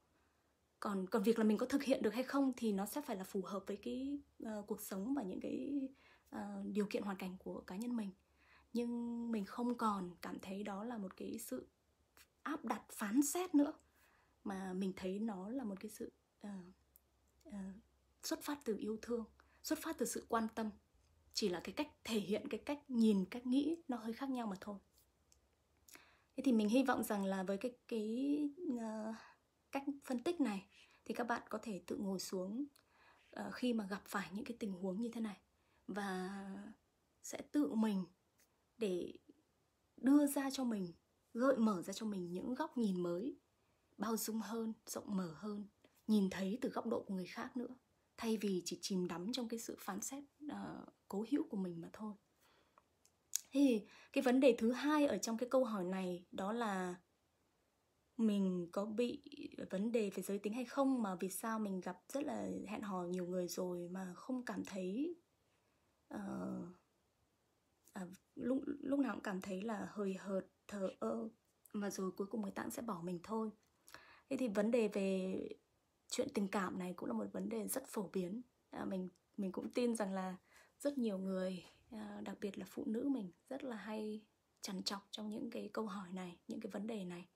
còn còn việc là mình có thực hiện được hay không thì nó sẽ phải là phù hợp với cái uh, cuộc sống và những cái uh, điều kiện hoàn cảnh của cá nhân mình. Nhưng mình không còn cảm thấy đó là một cái sự áp đặt phán xét nữa mà mình thấy nó là một cái sự uh, uh, xuất phát từ yêu thương xuất phát từ sự quan tâm. Chỉ là cái cách thể hiện cái cách nhìn cách nghĩ nó hơi khác nhau mà thôi. Thế thì mình hy vọng rằng là với cái cái uh, cách phân tích này thì các bạn có thể tự ngồi xuống uh, khi mà gặp phải những cái tình huống như thế này và sẽ tự mình để đưa ra cho mình gợi mở ra cho mình những góc nhìn mới bao dung hơn rộng mở hơn nhìn thấy từ góc độ của người khác nữa thay vì chỉ chìm đắm trong cái sự phán xét uh, cố hữu của mình mà thôi. Thì cái vấn đề thứ hai ở trong cái câu hỏi này đó là mình có bị vấn đề về giới tính hay không? Mà vì sao mình gặp rất là hẹn hò nhiều người rồi mà không cảm thấy uh, à, lúc lúc nào cũng cảm thấy là hơi hợt thờ ơ mà rồi cuối cùng người ta cũng sẽ bỏ mình thôi? Thế thì vấn đề về chuyện tình cảm này cũng là một vấn đề rất phổ biến. À, mình mình cũng tin rằng là rất nhiều người à, đặc biệt là phụ nữ mình rất là hay trằn trọc trong những cái câu hỏi này những cái vấn đề này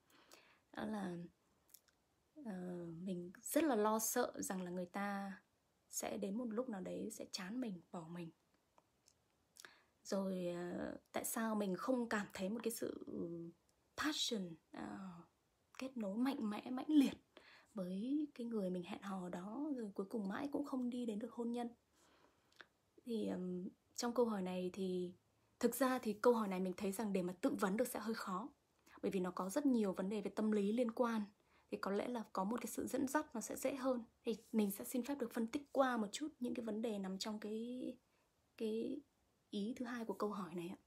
đó là uh, mình rất là lo sợ rằng là người ta sẽ đến một lúc nào đấy sẽ chán mình bỏ mình. Rồi uh, tại sao mình không cảm thấy một cái sự passion uh, kết nối mạnh mẽ mãnh liệt với cái người mình hẹn hò đó rồi cuối cùng mãi cũng không đi đến được hôn nhân? Thì um, trong câu hỏi này thì thực ra thì câu hỏi này mình thấy rằng để mà tự vấn được sẽ hơi khó bởi vì nó có rất nhiều vấn đề về tâm lý liên quan. Thì có lẽ là có một cái sự dẫn dắt nó sẽ dễ hơn. Thì mình sẽ xin phép được phân tích qua một chút những cái vấn đề nằm trong cái cái ý thứ hai của câu hỏi này ạ.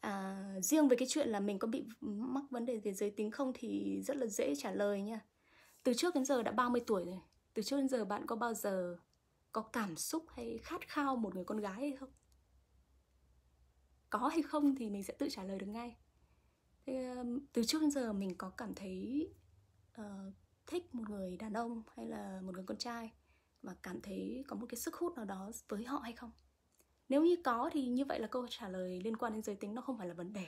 À, riêng về cái chuyện là mình có bị mắc vấn đề về giới tính không thì rất là dễ trả lời nha. Từ trước đến giờ đã 30 tuổi rồi. Từ trước đến giờ bạn có bao giờ có cảm xúc hay khát khao một người con gái hay không? Có hay không thì mình sẽ tự trả lời được ngay từ trước đến giờ mình có cảm thấy uh, thích một người đàn ông hay là một người con trai và cảm thấy có một cái sức hút nào đó với họ hay không? Nếu như có thì như vậy là câu trả lời liên quan đến giới tính nó không phải là vấn đề.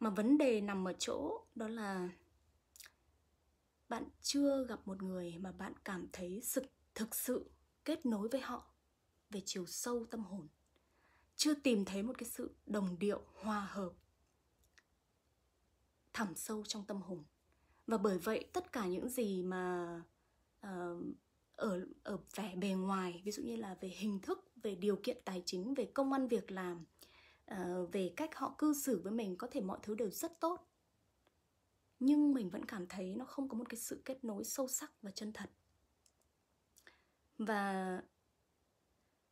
Mà vấn đề nằm ở chỗ đó là bạn chưa gặp một người mà bạn cảm thấy sự thực sự kết nối với họ về chiều sâu tâm hồn chưa tìm thấy một cái sự đồng điệu hòa hợp thẳm sâu trong tâm hồn. Và bởi vậy tất cả những gì mà uh, ở ở vẻ bề ngoài ví dụ như là về hình thức về điều kiện tài chính về công ăn việc làm uh, về cách họ cư xử với mình có thể mọi thứ đều rất tốt. Nhưng mình vẫn cảm thấy nó không có một cái sự kết nối sâu sắc và chân thật. Và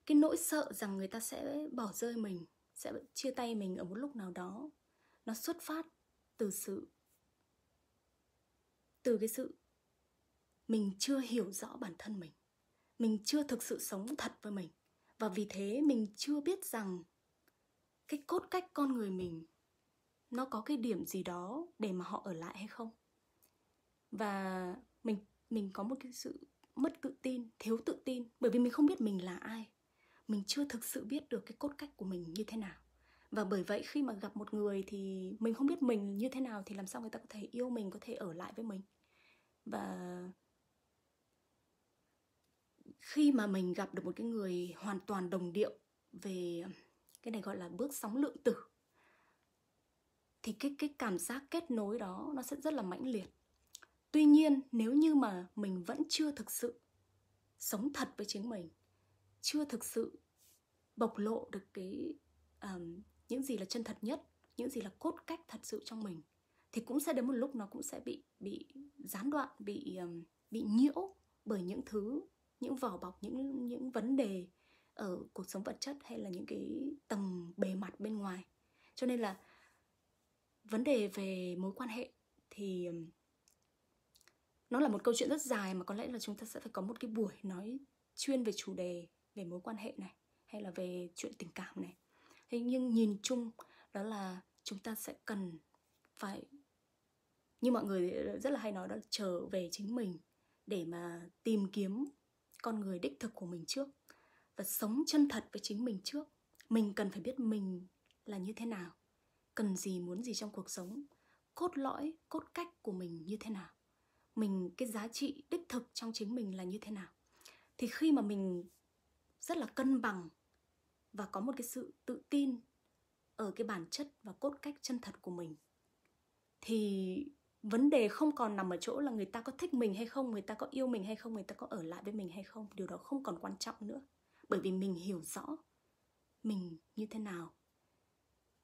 cái nỗi sợ rằng người ta sẽ bỏ rơi mình sẽ chia tay mình ở một lúc nào đó nó xuất phát từ sự. Từ cái sự mình chưa hiểu rõ bản thân mình mình chưa thực sự sống thật với mình, và vì thế mình chưa biết rằng cái cốt cách con người mình nó có cái điểm gì đó để mà họ ở lại hay không. Và mình mình có một cái sự mất tự tin, thiếu tự tin, bởi vì mình không biết mình là ai. Mình chưa thực sự biết được cái cốt cách của mình như thế nào và bởi vậy khi mà gặp một người thì mình không biết mình như thế nào thì làm sao người ta có thể yêu mình có thể ở lại với mình. Và khi mà mình gặp được một cái người hoàn toàn đồng điệu về cái này gọi là bước sóng lượng tử thì cái cái cảm giác kết nối đó nó sẽ rất là mãnh liệt. Tuy nhiên nếu như mà mình vẫn chưa thực sự sống thật với chính mình chưa thực sự bộc lộ được cái um, những gì là chân thật nhất những gì là cốt cách thật sự trong mình thì cũng sẽ đến một lúc nó cũng sẽ bị bị gián đoạn bị um, bị nhiễu bởi những thứ những vỏ bọc những những vấn đề ở cuộc sống vật chất hay là những cái tầng bề mặt bên ngoài. Cho nên là vấn đề về mối quan hệ thì nó là một câu chuyện rất dài mà có lẽ là chúng ta sẽ phải có một cái buổi nói chuyên về chủ đề về mối quan hệ này hay là về chuyện tình cảm này thế nhưng nhìn chung, đó là chúng ta sẽ cần phải, như mọi người rất là hay nói đó là trở về chính mình để mà tìm kiếm con người đích thực của mình trước và sống chân thật với chính mình trước. Mình cần phải biết mình là như thế nào, cần gì muốn gì trong cuộc sống, cốt lõi, cốt cách của mình như thế nào, mình cái giá trị đích thực trong chính mình là như thế nào. Thì khi mà mình rất là cân bằng và có một cái sự tự tin ở cái bản chất và cốt cách chân thật của mình. Thì vấn đề không còn nằm ở chỗ là người ta có thích mình hay không, người ta có yêu mình hay không, người ta có ở lại với mình hay không. Điều đó không còn quan trọng nữa. Bởi vì mình hiểu rõ mình như thế nào.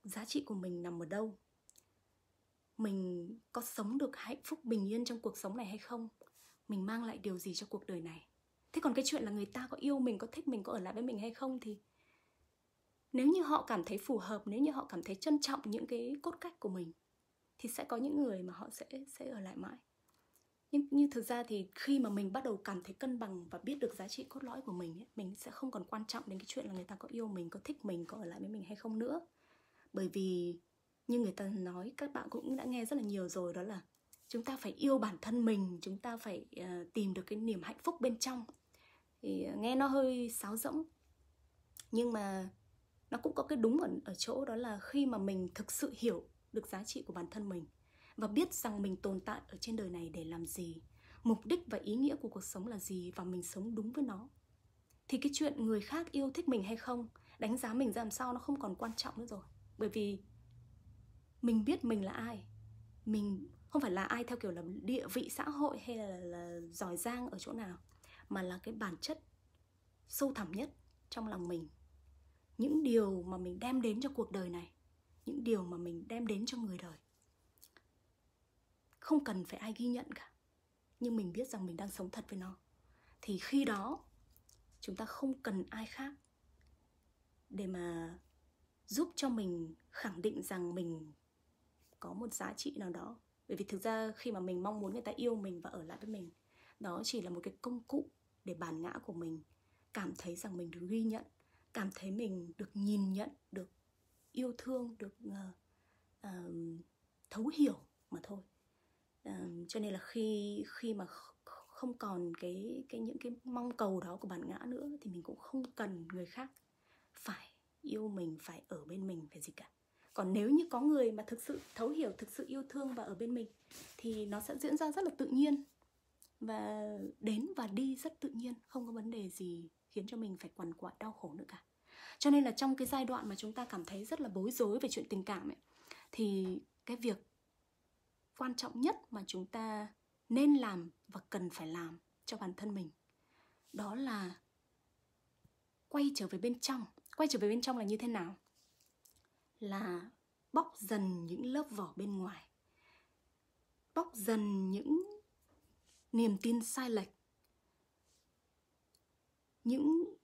Giá trị của mình nằm ở đâu. Mình có sống được hạnh phúc bình yên trong cuộc sống này hay không? Mình mang lại điều gì cho cuộc đời này? Thế còn cái chuyện là người ta có yêu mình, có thích mình, có ở lại với mình hay không thì nếu như họ cảm thấy phù hợp nếu như họ cảm thấy trân trọng những cái cốt cách của mình thì sẽ có những người mà họ sẽ sẽ ở lại mãi. Nhưng như thực ra thì khi mà mình bắt đầu cảm thấy cân bằng và biết được giá trị cốt lõi của mình ấy, mình sẽ không còn quan trọng đến cái chuyện là người ta có yêu mình có thích mình có ở lại với mình hay không nữa. Bởi vì như người ta nói các bạn cũng đã nghe rất là nhiều rồi đó là chúng ta phải yêu bản thân mình chúng ta phải uh, tìm được cái niềm hạnh phúc bên trong. Thì uh, nghe nó hơi sáo rỗng. Nhưng mà nó cũng có cái đúng ở, ở chỗ đó là khi mà mình thực sự hiểu được giá trị của bản thân mình và biết rằng mình tồn tại ở trên đời này để làm gì mục đích và ý nghĩa của cuộc sống là gì và mình sống đúng với nó thì cái chuyện người khác yêu thích mình hay không đánh giá mình ra làm sao nó không còn quan trọng nữa rồi. Bởi vì mình biết mình là ai. Mình không phải là ai theo kiểu là địa vị xã hội hay là, là giỏi giang ở chỗ nào mà là cái bản chất sâu thẳm nhất trong lòng mình những điều mà mình đem đến cho cuộc đời này, những điều mà mình đem đến cho người đời. Không cần phải ai ghi nhận cả, nhưng mình biết rằng mình đang sống thật với nó. Thì khi đó, chúng ta không cần ai khác để mà giúp cho mình khẳng định rằng mình có một giá trị nào đó. Bởi vì thực ra khi mà mình mong muốn người ta yêu mình và ở lại với mình, đó chỉ là một cái công cụ để bản ngã của mình, cảm thấy rằng mình được ghi nhận cảm thấy mình được nhìn nhận được yêu thương được uh, uh, thấu hiểu mà thôi. Uh, cho nên là khi khi mà không còn cái cái những cái mong cầu đó của bản ngã nữa thì mình cũng không cần người khác phải yêu mình phải ở bên mình phải gì cả. Còn nếu như có người mà thực sự thấu hiểu thực sự yêu thương và ở bên mình thì nó sẽ diễn ra rất là tự nhiên và đến và đi rất tự nhiên không có vấn đề gì khiến cho mình phải quằn quại, đau khổ nữa cả. Cho nên là trong cái giai đoạn mà chúng ta cảm thấy rất là bối rối về chuyện tình cảm ấy, thì cái việc quan trọng nhất mà chúng ta nên làm và cần phải làm cho bản thân mình, đó là quay trở về bên trong. Quay trở về bên trong là như thế nào? Là bóc dần những lớp vỏ bên ngoài. Bóc dần những niềm tin sai lệch những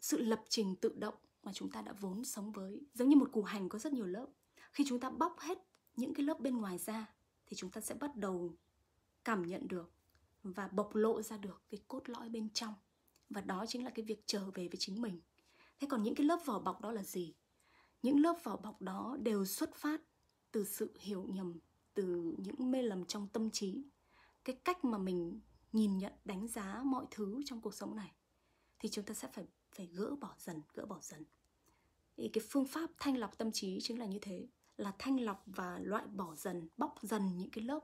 sự lập trình tự động mà chúng ta đã vốn sống với. Giống như một củ hành có rất nhiều lớp. Khi chúng ta bóc hết những cái lớp bên ngoài ra thì chúng ta sẽ bắt đầu cảm nhận được và bộc lộ ra được cái cốt lõi bên trong. Và đó chính là cái việc trở về với chính mình. Thế còn những cái lớp vỏ bọc đó là gì? Những lớp vỏ bọc đó đều xuất phát từ sự hiểu nhầm, từ những mê lầm trong tâm trí. Cái cách mà mình nhìn nhận, đánh giá mọi thứ trong cuộc sống này thì chúng ta sẽ phải phải gỡ bỏ dần gỡ bỏ dần. Thì cái phương pháp thanh lọc tâm trí chính là như thế là thanh lọc và loại bỏ dần bóc dần những cái lớp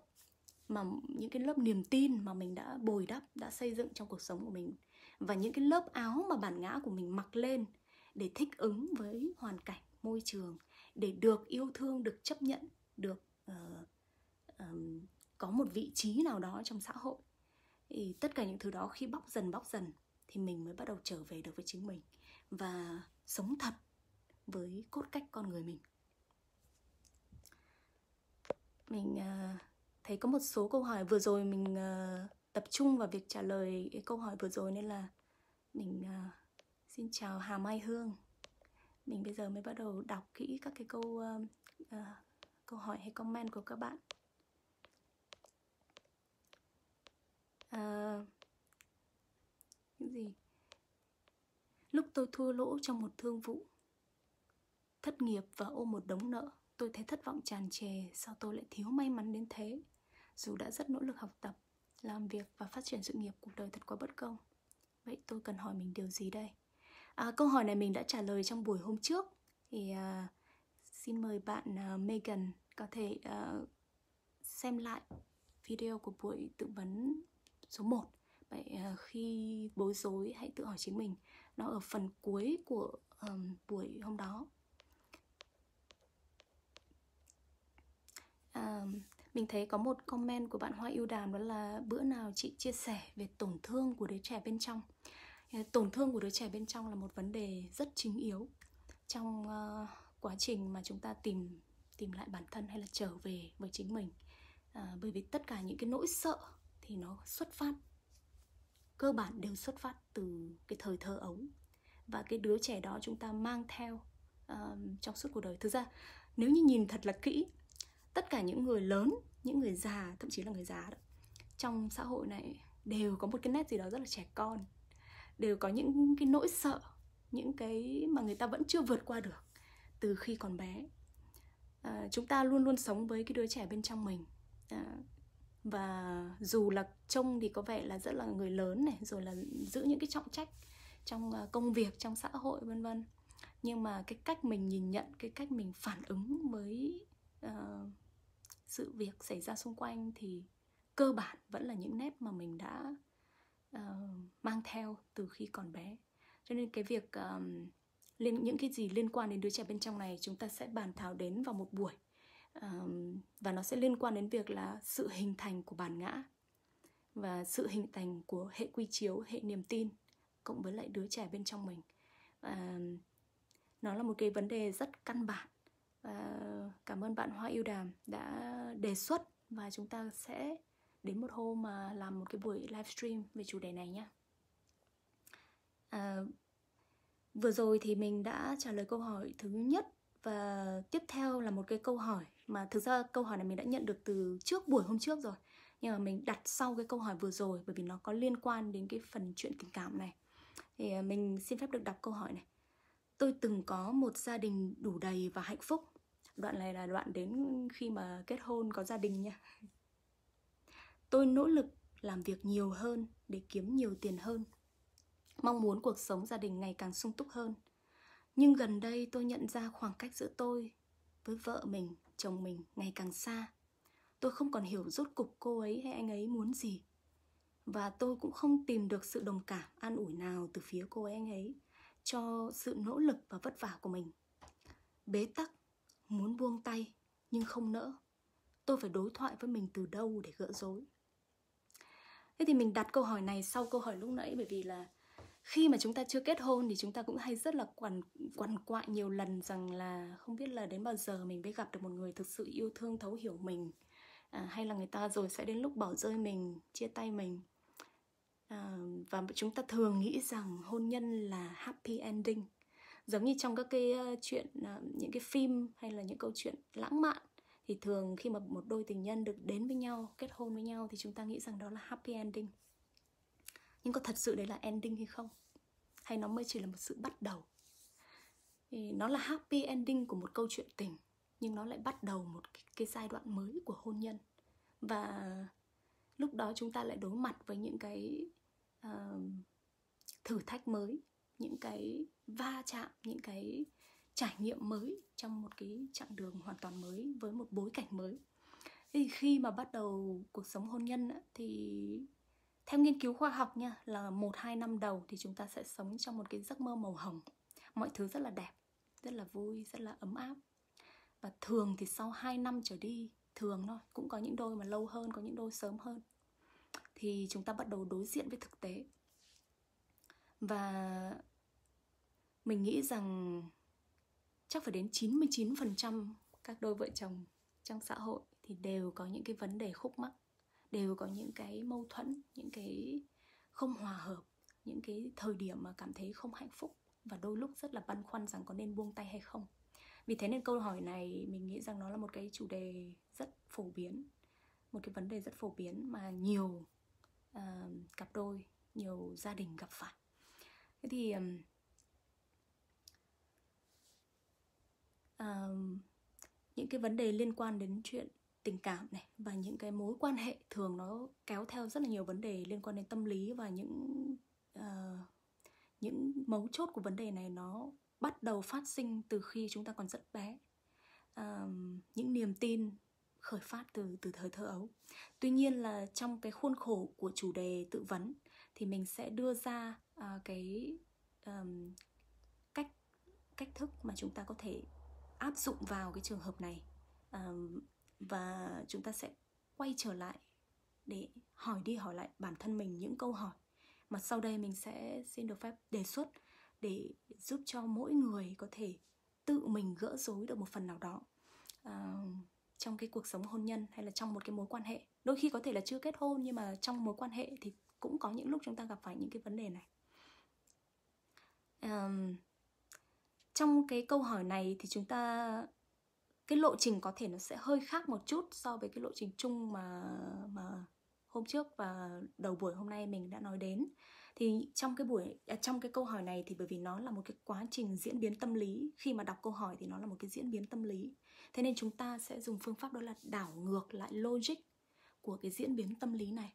mà những cái lớp niềm tin mà mình đã bồi đắp đã xây dựng trong cuộc sống của mình. Và những cái lớp áo mà bản ngã của mình mặc lên để thích ứng với hoàn cảnh môi trường để được yêu thương được chấp nhận được uh, um, có một vị trí nào đó trong xã hội. Thì tất cả những thứ đó khi bóc dần bóc dần thì mình mới bắt đầu trở về được với chính mình và sống thật với cốt cách con người mình. Mình uh, thấy có một số câu hỏi vừa rồi mình uh, tập trung vào việc trả lời câu hỏi vừa rồi nên là mình uh, xin chào Hà Mai Hương. Mình bây giờ mới bắt đầu đọc kỹ các cái câu uh, uh, câu hỏi hay comment của các bạn. Uh, những gì. Lúc tôi thua lỗ trong một thương vụ thất nghiệp và ôm một đống nợ tôi thấy thất vọng tràn trề sao tôi lại thiếu may mắn đến thế? Dù đã rất nỗ lực học tập làm việc và phát triển sự nghiệp cuộc đời thật quá bất công. Vậy tôi cần hỏi mình điều gì đây? À, câu hỏi này mình đã trả lời trong buổi hôm trước. Thì uh, xin mời bạn uh, Megan có thể uh, xem lại video của buổi tư vấn số 1 vậy à, khi bối rối hãy tự hỏi chính mình nó ở phần cuối của um, buổi hôm đó. Um, mình thấy có một comment của bạn Hoa yêu đàm đó là bữa nào chị chia sẻ về tổn thương của đứa trẻ bên trong? Ờ, tổn thương của đứa trẻ bên trong là một vấn đề rất chính yếu. Trong uh, quá trình mà chúng ta tìm tìm lại bản thân hay là trở về với chính mình à, bởi vì tất cả những cái nỗi sợ thì nó xuất phát cơ bản đều xuất phát từ cái thời thơ ấu. Và cái đứa trẻ đó chúng ta mang theo uh, trong suốt cuộc đời. Thực ra nếu như nhìn thật là kỹ tất cả những người lớn những người già thậm chí là người già đó trong xã hội này đều có một cái nét gì đó rất là trẻ con. Đều có những cái nỗi sợ những cái mà người ta vẫn chưa vượt qua được từ khi còn bé. À, chúng ta luôn luôn sống với cái đứa trẻ bên trong mình. À, và dù là trông thì có vẻ là rất là người lớn này rồi là giữ những cái trọng trách trong à, công việc trong xã hội vân vân. Nhưng mà cái cách mình nhìn nhận cái cách mình phản ứng với uh, sự việc xảy ra xung quanh thì cơ bản vẫn là những nét mà mình đã uh, mang theo từ khi còn bé. Cho nên cái việc um, liên những cái gì liên quan đến đứa trẻ bên trong này chúng ta sẽ bàn thảo đến vào một buổi um, và nó sẽ liên quan đến việc là sự hình thành của bản ngã và sự hình thành của hệ quy chiếu hệ niềm tin cộng với lại đứa trẻ bên trong mình và nó là một cái vấn đề rất căn bản và cảm ơn bạn Hoa Yêu Đàm đã đề xuất và chúng ta sẽ đến một hôm mà làm một cái buổi livestream về chủ đề này nhé. À, ờ, vừa rồi thì mình đã trả lời câu hỏi thứ nhất và tiếp theo là một cái câu hỏi mà thực ra câu hỏi này mình đã nhận được từ trước buổi hôm trước rồi. Nhưng mà mình đặt sau cái câu hỏi vừa rồi bởi vì nó có liên quan đến cái phần chuyện tình cảm này. Thì à, mình xin phép được đọc câu hỏi này. Tôi từng có một gia đình đủ đầy và hạnh phúc. Đoạn này là đoạn đến khi mà kết hôn có gia đình nha. Tôi nỗ lực làm việc nhiều hơn để kiếm nhiều tiền hơn. Mong muốn cuộc sống gia đình ngày càng sung túc hơn. Nhưng gần đây tôi nhận ra khoảng cách giữa tôi với vợ mình chồng mình ngày càng xa. Tôi không còn hiểu rốt cục cô ấy hay anh ấy muốn gì. Và tôi cũng không tìm được sự đồng cảm an ủi nào từ phía cô ấy anh ấy cho sự nỗ lực và vất vả của mình. Bế tắc, muốn buông tay, nhưng không nỡ. Tôi phải đối thoại với mình từ đâu để gỡ rối? Thế thì mình đặt câu hỏi này sau câu hỏi lúc nãy bởi vì là khi mà chúng ta chưa kết hôn thì chúng ta cũng hay rất là quằn quằn quại nhiều lần rằng là không biết là đến bao giờ mình mới gặp được một người thực sự yêu thương thấu hiểu mình. À, hay là người ta rồi sẽ đến lúc bỏ rơi mình chia tay mình. À, và chúng ta thường nghĩ rằng hôn nhân là happy ending. Giống như trong các cái uh, chuyện uh, những cái phim hay là những câu chuyện lãng mạn thì thường khi mà một đôi tình nhân được đến với nhau kết hôn với nhau thì chúng ta nghĩ rằng đó là happy ending nhưng có thật sự đấy là ending hay không? Hay nó mới chỉ là một sự bắt đầu? Thì nó là happy ending của một câu chuyện tình nhưng nó lại bắt đầu một cái, cái giai đoạn mới của hôn nhân. Và lúc đó chúng ta lại đối mặt với những cái uh, thử thách mới những cái va chạm những cái trải nghiệm mới trong một cái chặng đường hoàn toàn mới với một bối cảnh mới. Thì khi mà bắt đầu cuộc sống hôn nhân thì theo nghiên cứu khoa học nha, là một, hai năm đầu thì chúng ta sẽ sống trong một cái giấc mơ màu hồng. Mọi thứ rất là đẹp, rất là vui, rất là ấm áp. Và thường thì sau 2 năm trở đi, thường thôi, cũng có những đôi mà lâu hơn, có những đôi sớm hơn, thì chúng ta bắt đầu đối diện với thực tế. Và mình nghĩ rằng chắc phải đến 99% các đôi vợ chồng trong xã hội thì đều có những cái vấn đề khúc mắc đều có những cái mâu thuẫn những cái không hòa hợp những cái thời điểm mà cảm thấy không hạnh phúc và đôi lúc rất là băn khoăn rằng có nên buông tay hay không. Vì thế nên câu hỏi này mình nghĩ rằng nó là một cái chủ đề rất phổ biến một cái vấn đề rất phổ biến mà nhiều uh, cặp đôi nhiều gia đình gặp phải. Thế thì um, uh, những cái vấn đề liên quan đến chuyện tình cảm này và những cái mối quan hệ thường nó kéo theo rất là nhiều vấn đề liên quan đến tâm lý và những uh, những mấu chốt của vấn đề này nó bắt đầu phát sinh từ khi chúng ta còn rất bé. Uh, những niềm tin khởi phát từ từ thời thơ ấu. Tuy nhiên là trong cái khuôn khổ của chủ đề tự vấn thì mình sẽ đưa ra uh, cái um, cách cách thức mà chúng ta có thể áp dụng vào cái trường hợp này. Um, và chúng ta sẽ quay trở lại để hỏi đi hỏi lại bản thân mình những câu hỏi mà sau đây mình sẽ xin được phép đề xuất để giúp cho mỗi người có thể tự mình gỡ rối được một phần nào đó à, trong cái cuộc sống hôn nhân hay là trong một cái mối quan hệ. Đôi khi có thể là chưa kết hôn nhưng mà trong mối quan hệ thì cũng có những lúc chúng ta gặp phải những cái vấn đề này. À, trong cái câu hỏi này thì chúng ta cái lộ trình có thể nó sẽ hơi khác một chút so với cái lộ trình chung mà mà hôm trước và đầu buổi hôm nay mình đã nói đến. Thì trong cái buổi à, trong cái câu hỏi này thì bởi vì nó là một cái quá trình diễn biến tâm lý khi mà đọc câu hỏi thì nó là một cái diễn biến tâm lý. Thế nên chúng ta sẽ dùng phương pháp đó là đảo ngược lại logic của cái diễn biến tâm lý này.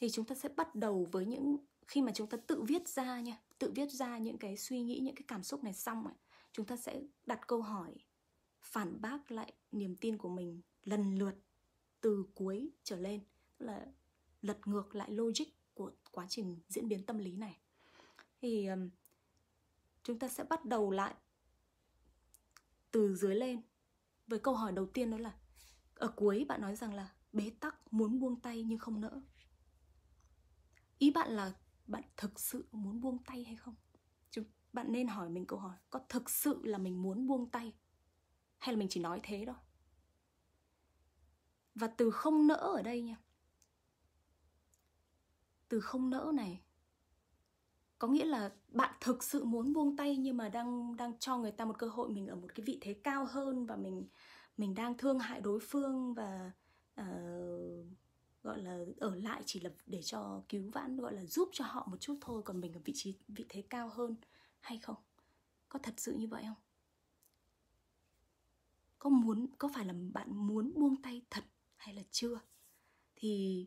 Thì chúng ta sẽ bắt đầu với những khi mà chúng ta tự viết ra nha tự viết ra những cái suy nghĩ những cái cảm xúc này xong ấy, chúng ta sẽ đặt câu hỏi phản bác lại niềm tin của mình lần lượt từ cuối trở lên. Tức là lật ngược lại logic của quá trình diễn biến tâm lý này. Thì um, chúng ta sẽ bắt đầu lại từ dưới lên với câu hỏi đầu tiên đó là ở cuối bạn nói rằng là bế tắc muốn buông tay nhưng không nỡ. Ý bạn là bạn thực sự muốn buông tay hay không? Chúng bạn nên hỏi mình câu hỏi có thực sự là mình muốn buông tay hay là mình chỉ nói thế thôi? Và từ không nỡ ở đây nha. Từ không nỡ này có nghĩa là bạn thực sự muốn buông tay nhưng mà đang đang cho người ta một cơ hội mình ở một cái vị thế cao hơn và mình mình đang thương hại đối phương và uh, gọi là ở lại chỉ là để cho cứu vãn gọi là giúp cho họ một chút thôi còn mình ở vị trí vị thế cao hơn hay không? Có thật sự như vậy không? Có muốn có phải là bạn muốn buông tay thật hay là chưa? Thì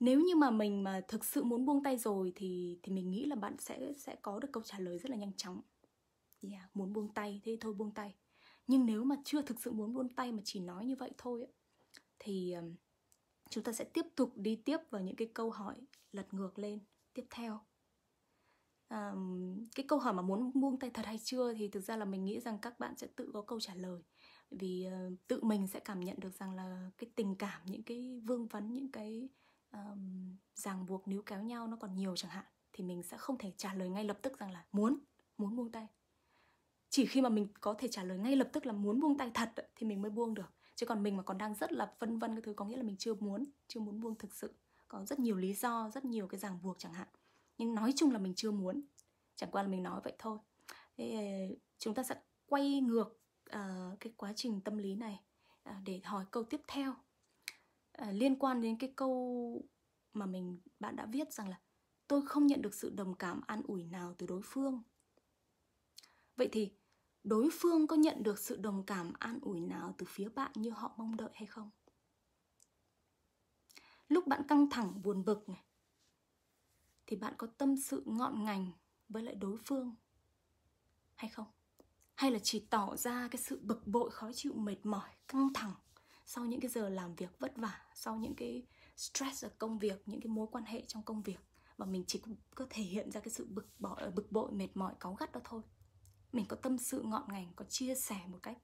nếu như mà mình mà thực sự muốn buông tay rồi thì thì mình nghĩ là bạn sẽ sẽ có được câu trả lời rất là nhanh chóng. Yeah, muốn buông tay thế thôi buông tay. Nhưng nếu mà chưa thực sự muốn buông tay mà chỉ nói như vậy thôi ấy, thì chúng ta sẽ tiếp tục đi tiếp vào những cái câu hỏi lật ngược lên tiếp theo um, cái câu hỏi mà muốn buông tay thật hay chưa thì thực ra là mình nghĩ rằng các bạn sẽ tự có câu trả lời. Vì uh, tự mình sẽ cảm nhận được rằng là cái tình cảm những cái vương vấn những cái um, ràng buộc níu kéo nhau nó còn nhiều chẳng hạn thì mình sẽ không thể trả lời ngay lập tức rằng là muốn muốn buông tay. Chỉ khi mà mình có thể trả lời ngay lập tức là muốn buông tay thật thì mình mới buông được. Chứ còn mình mà còn đang rất là vân vân cái thứ có nghĩa là mình chưa muốn chưa muốn buông thực sự. Có rất nhiều lý do rất nhiều cái ràng buộc chẳng hạn nhưng nói chung là mình chưa muốn. Chẳng qua là mình nói vậy thôi. Thế ờ, chúng ta sẽ quay ngược uh, cái quá trình tâm lý này uh, để hỏi câu tiếp theo. Uh, liên quan đến cái câu mà mình bạn đã viết rằng là tôi không nhận được sự đồng cảm an ủi nào từ đối phương. Vậy thì đối phương có nhận được sự đồng cảm an ủi nào từ phía bạn như họ mong đợi hay không? Lúc bạn căng thẳng buồn bực này thì bạn có tâm sự ngọn ngành với lại đối phương hay không? Hay là chỉ tỏ ra cái sự bực bội khó chịu mệt mỏi căng thẳng sau những cái giờ làm việc vất vả sau những cái stress ở công việc những cái mối quan hệ trong công việc và mình chỉ có thể hiện ra cái sự bực bội ờ, bực bội mệt mỏi cáu gắt đó thôi? Mình có tâm sự ngọn ngành có chia sẻ một cách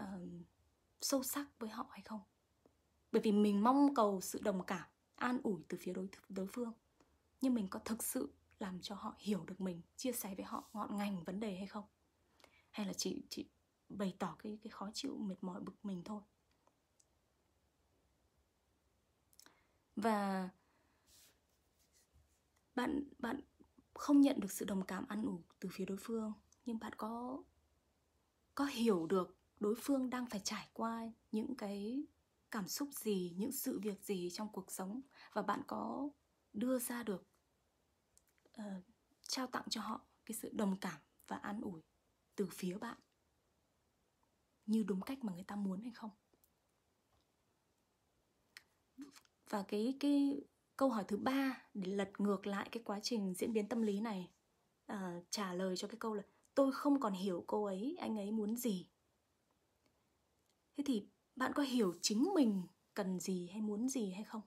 uh, sâu sắc với họ hay không? Bởi vì mình mong cầu sự đồng cảm an ủi từ phía đối đối phương nhưng mình có thực sự làm cho họ hiểu được mình, chia sẻ với họ ngọn ngành vấn đề hay không? Hay là chỉ chỉ bày tỏ cái cái khó chịu, mệt mỏi, bực mình thôi? Và bạn bạn không nhận được sự đồng cảm ăn ủi từ phía đối phương, nhưng bạn có có hiểu được đối phương đang phải trải qua những cái cảm xúc gì, những sự việc gì trong cuộc sống và bạn có đưa ra được uh, trao tặng cho họ cái sự đồng cảm và an ủi từ phía bạn. Như đúng cách mà người ta muốn hay không? Và cái cái câu hỏi thứ ba để lật ngược lại cái quá trình diễn biến tâm lý này uh, trả lời cho cái câu là tôi không còn hiểu cô ấy anh ấy muốn gì. Thế thì bạn có hiểu chính mình cần gì hay muốn gì hay không?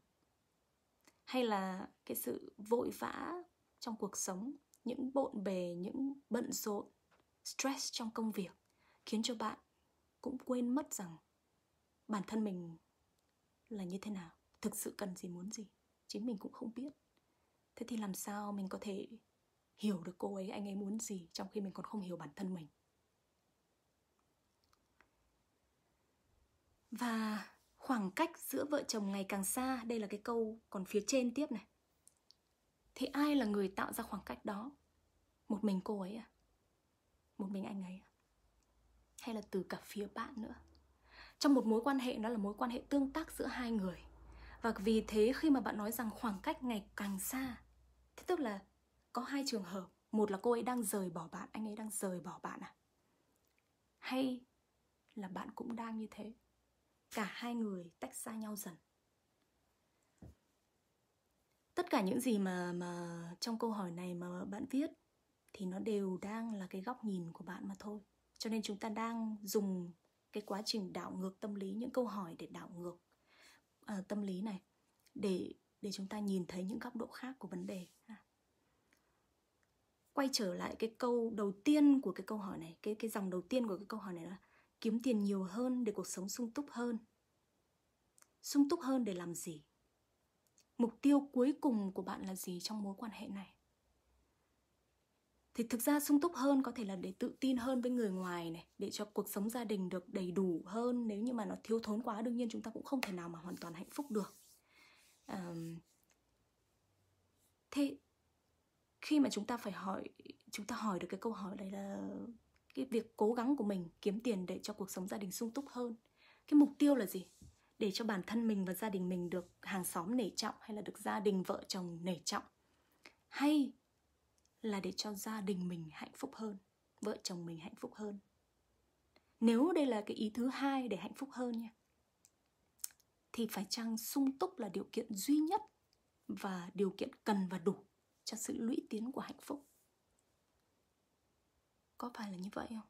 Hay là cái sự vội vã trong cuộc sống, những bộn bề, những bận rộn, stress trong công việc, khiến cho bạn cũng quên mất rằng bản thân mình là như thế nào, thực sự cần gì, muốn gì. Chính mình cũng không biết. Thế thì làm sao mình có thể hiểu được cô ấy, anh ấy muốn gì, trong khi mình còn không hiểu bản thân mình? Và khoảng cách giữa vợ chồng ngày càng xa, đây là cái câu còn phía trên tiếp này thì ai là người tạo ra khoảng cách đó? Một mình cô ấy à? Một mình anh ấy à? Hay là từ cả phía bạn nữa? Trong một mối quan hệ nó là mối quan hệ tương tác giữa hai người. Và vì thế khi mà bạn nói rằng khoảng cách ngày càng xa, thế tức là có hai trường hợp. Một là cô ấy đang rời bỏ bạn, anh ấy đang rời bỏ bạn à? Hay là bạn cũng đang như thế? Cả hai người tách xa nhau dần? Tất cả những gì mà mà trong câu hỏi này mà bạn viết thì nó đều đang là cái góc nhìn của bạn mà thôi. Cho nên chúng ta đang dùng cái quá trình đảo ngược tâm lý những câu hỏi để đảo ngược uh, tâm lý này để để chúng ta nhìn thấy những góc độ khác của vấn đề. Quay trở lại cái câu đầu tiên của cái câu hỏi này cái cái dòng đầu tiên của cái câu hỏi này là kiếm tiền nhiều hơn để cuộc sống sung túc hơn. Sung túc hơn để làm gì? Mục tiêu cuối cùng của bạn là gì trong mối quan hệ này? Thì thực ra sung túc hơn có thể là để tự tin hơn với người ngoài này để cho cuộc sống gia đình được đầy đủ hơn. Nếu như mà nó thiếu thốn quá đương nhiên chúng ta cũng không thể nào mà hoàn toàn hạnh phúc được. Um, thế khi mà chúng ta phải hỏi chúng ta hỏi được cái câu hỏi này là cái việc cố gắng của mình kiếm tiền để cho cuộc sống gia đình sung túc hơn cái mục tiêu là gì? Để cho bản thân mình và gia đình mình được hàng xóm nể trọng hay là được gia đình vợ chồng nể trọng. Hay là để cho gia đình mình hạnh phúc hơn, vợ chồng mình hạnh phúc hơn. Nếu đây là cái ý thứ hai để hạnh phúc hơn nha, thì phải chăng sung túc là điều kiện duy nhất và điều kiện cần và đủ cho sự lũy tiến của hạnh phúc? Có phải là như vậy không?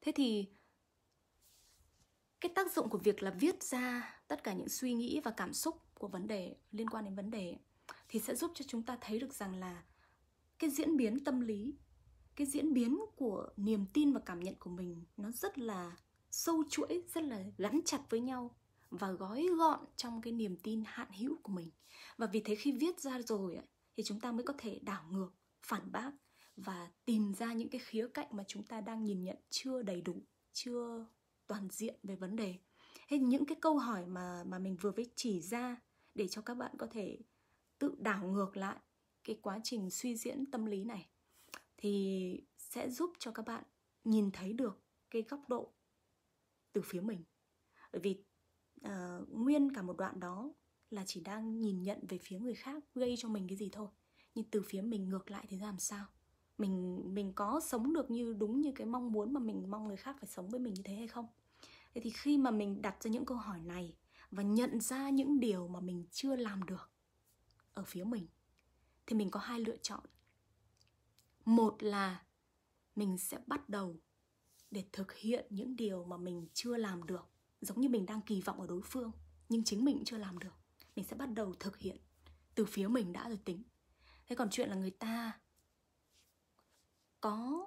Thế thì cái tác dụng của việc là viết ra tất cả những suy nghĩ và cảm xúc của vấn đề, liên quan đến vấn đề thì sẽ giúp cho chúng ta thấy được rằng là cái diễn biến tâm lý, cái diễn biến của niềm tin và cảm nhận của mình nó rất là sâu chuỗi, rất là gắn chặt với nhau và gói gọn trong cái niềm tin hạn hữu của mình. Và vì thế khi viết ra rồi thì chúng ta mới có thể đảo ngược, phản bác và tìm ra những cái khía cạnh mà chúng ta đang nhìn nhận chưa đầy đủ, chưa toàn diện về vấn đề. Hay những cái câu hỏi mà mà mình vừa mới chỉ ra để cho các bạn có thể tự đảo ngược lại cái quá trình suy diễn tâm lý này thì sẽ giúp cho các bạn nhìn thấy được cái góc độ từ phía mình. Bởi vì uh, nguyên cả một đoạn đó là chỉ đang nhìn nhận về phía người khác gây cho mình cái gì thôi. Nhưng từ phía mình ngược lại thì ra làm sao? Mình mình có sống được như đúng như cái mong muốn mà mình mong người khác phải sống với mình như thế hay không? Thế thì khi mà mình đặt ra những câu hỏi này và nhận ra những điều mà mình chưa làm được ở phía mình, thì mình có hai lựa chọn. Một là mình sẽ bắt đầu để thực hiện những điều mà mình chưa làm được, giống như mình đang kỳ vọng ở đối phương, nhưng chính mình cũng chưa làm được. Mình sẽ bắt đầu thực hiện từ phía mình đã rồi tính. Thế còn chuyện là người ta có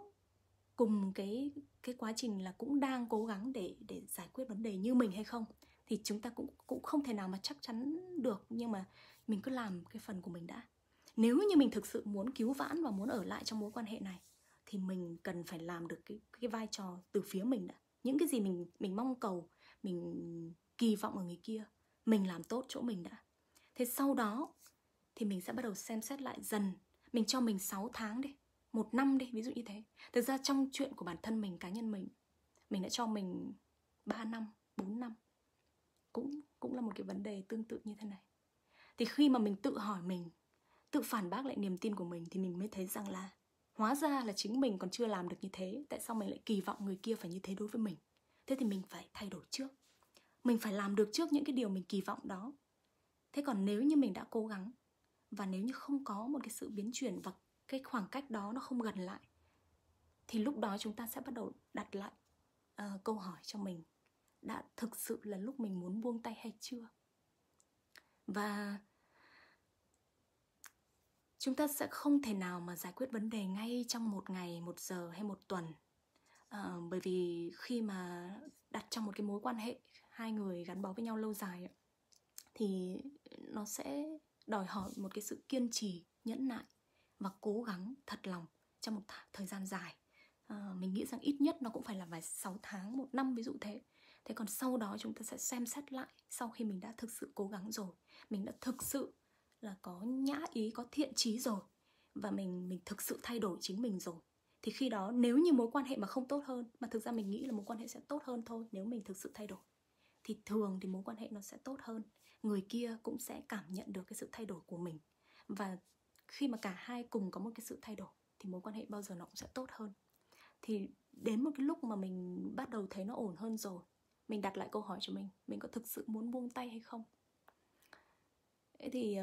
cùng cái cái quá trình là cũng đang cố gắng để để giải quyết vấn đề như mình hay không, thì chúng ta cũng cũng không thể nào mà chắc chắn được, nhưng mà mình cứ làm cái phần của mình đã. Nếu như mình thực sự muốn cứu vãn và muốn ở lại trong mối quan hệ này, thì mình cần phải làm được cái cái vai trò từ phía mình đã. Những cái gì mình mình mong cầu, mình kỳ vọng ở người kia, mình làm tốt chỗ mình đã. Thế sau đó thì mình sẽ bắt đầu xem xét lại dần. Mình cho mình 6 tháng đi một năm đi, ví dụ như thế. Thực ra trong chuyện của bản thân mình, cá nhân mình mình đã cho mình 3 năm 4 năm. Cũng cũng là một cái vấn đề tương tự như thế này. Thì khi mà mình tự hỏi mình, tự phản bác lại niềm tin của mình thì mình mới thấy rằng là hóa ra là chính mình còn chưa làm được như thế, tại sao mình lại kỳ vọng người kia phải như thế đối với mình? Thế thì mình phải thay đổi trước. Mình phải làm được trước những cái điều mình kỳ vọng đó. Thế còn nếu như mình đã cố gắng và nếu như không có một cái sự biến chuyển và cái khoảng cách đó nó không gần lại thì lúc đó chúng ta sẽ bắt đầu đặt lại uh, câu hỏi cho mình đã thực sự là lúc mình muốn buông tay hay chưa? Và chúng ta sẽ không thể nào mà giải quyết vấn đề ngay trong một ngày một giờ hay một tuần. À, bởi vì khi mà đặt trong một cái mối quan hệ hai người gắn bó với nhau lâu dài thì nó sẽ đòi hỏi một cái sự kiên trì nhẫn nại và cố gắng thật lòng trong một thời gian dài. À, mình nghĩ rằng ít nhất nó cũng phải là vài 6 tháng một năm ví dụ thế. Thế còn sau đó chúng ta sẽ xem xét lại sau khi mình đã thực sự cố gắng rồi. Mình đã thực sự là có nhã ý có thiện trí rồi và mình mình thực sự thay đổi chính mình rồi. Thì khi đó nếu như mối quan hệ mà không tốt hơn mà thực ra mình nghĩ là mối quan hệ sẽ tốt hơn thôi nếu mình thực sự thay đổi thì thường thì mối quan hệ nó sẽ tốt hơn. Người kia cũng sẽ cảm nhận được cái sự thay đổi của mình. Và khi mà cả hai cùng có một cái sự thay đổi thì mối quan hệ bao giờ nó cũng sẽ tốt hơn. Thì đến một cái lúc mà mình bắt đầu thấy nó ổn hơn rồi, mình đặt lại câu hỏi cho mình mình có thực sự muốn buông tay hay không? Thế thì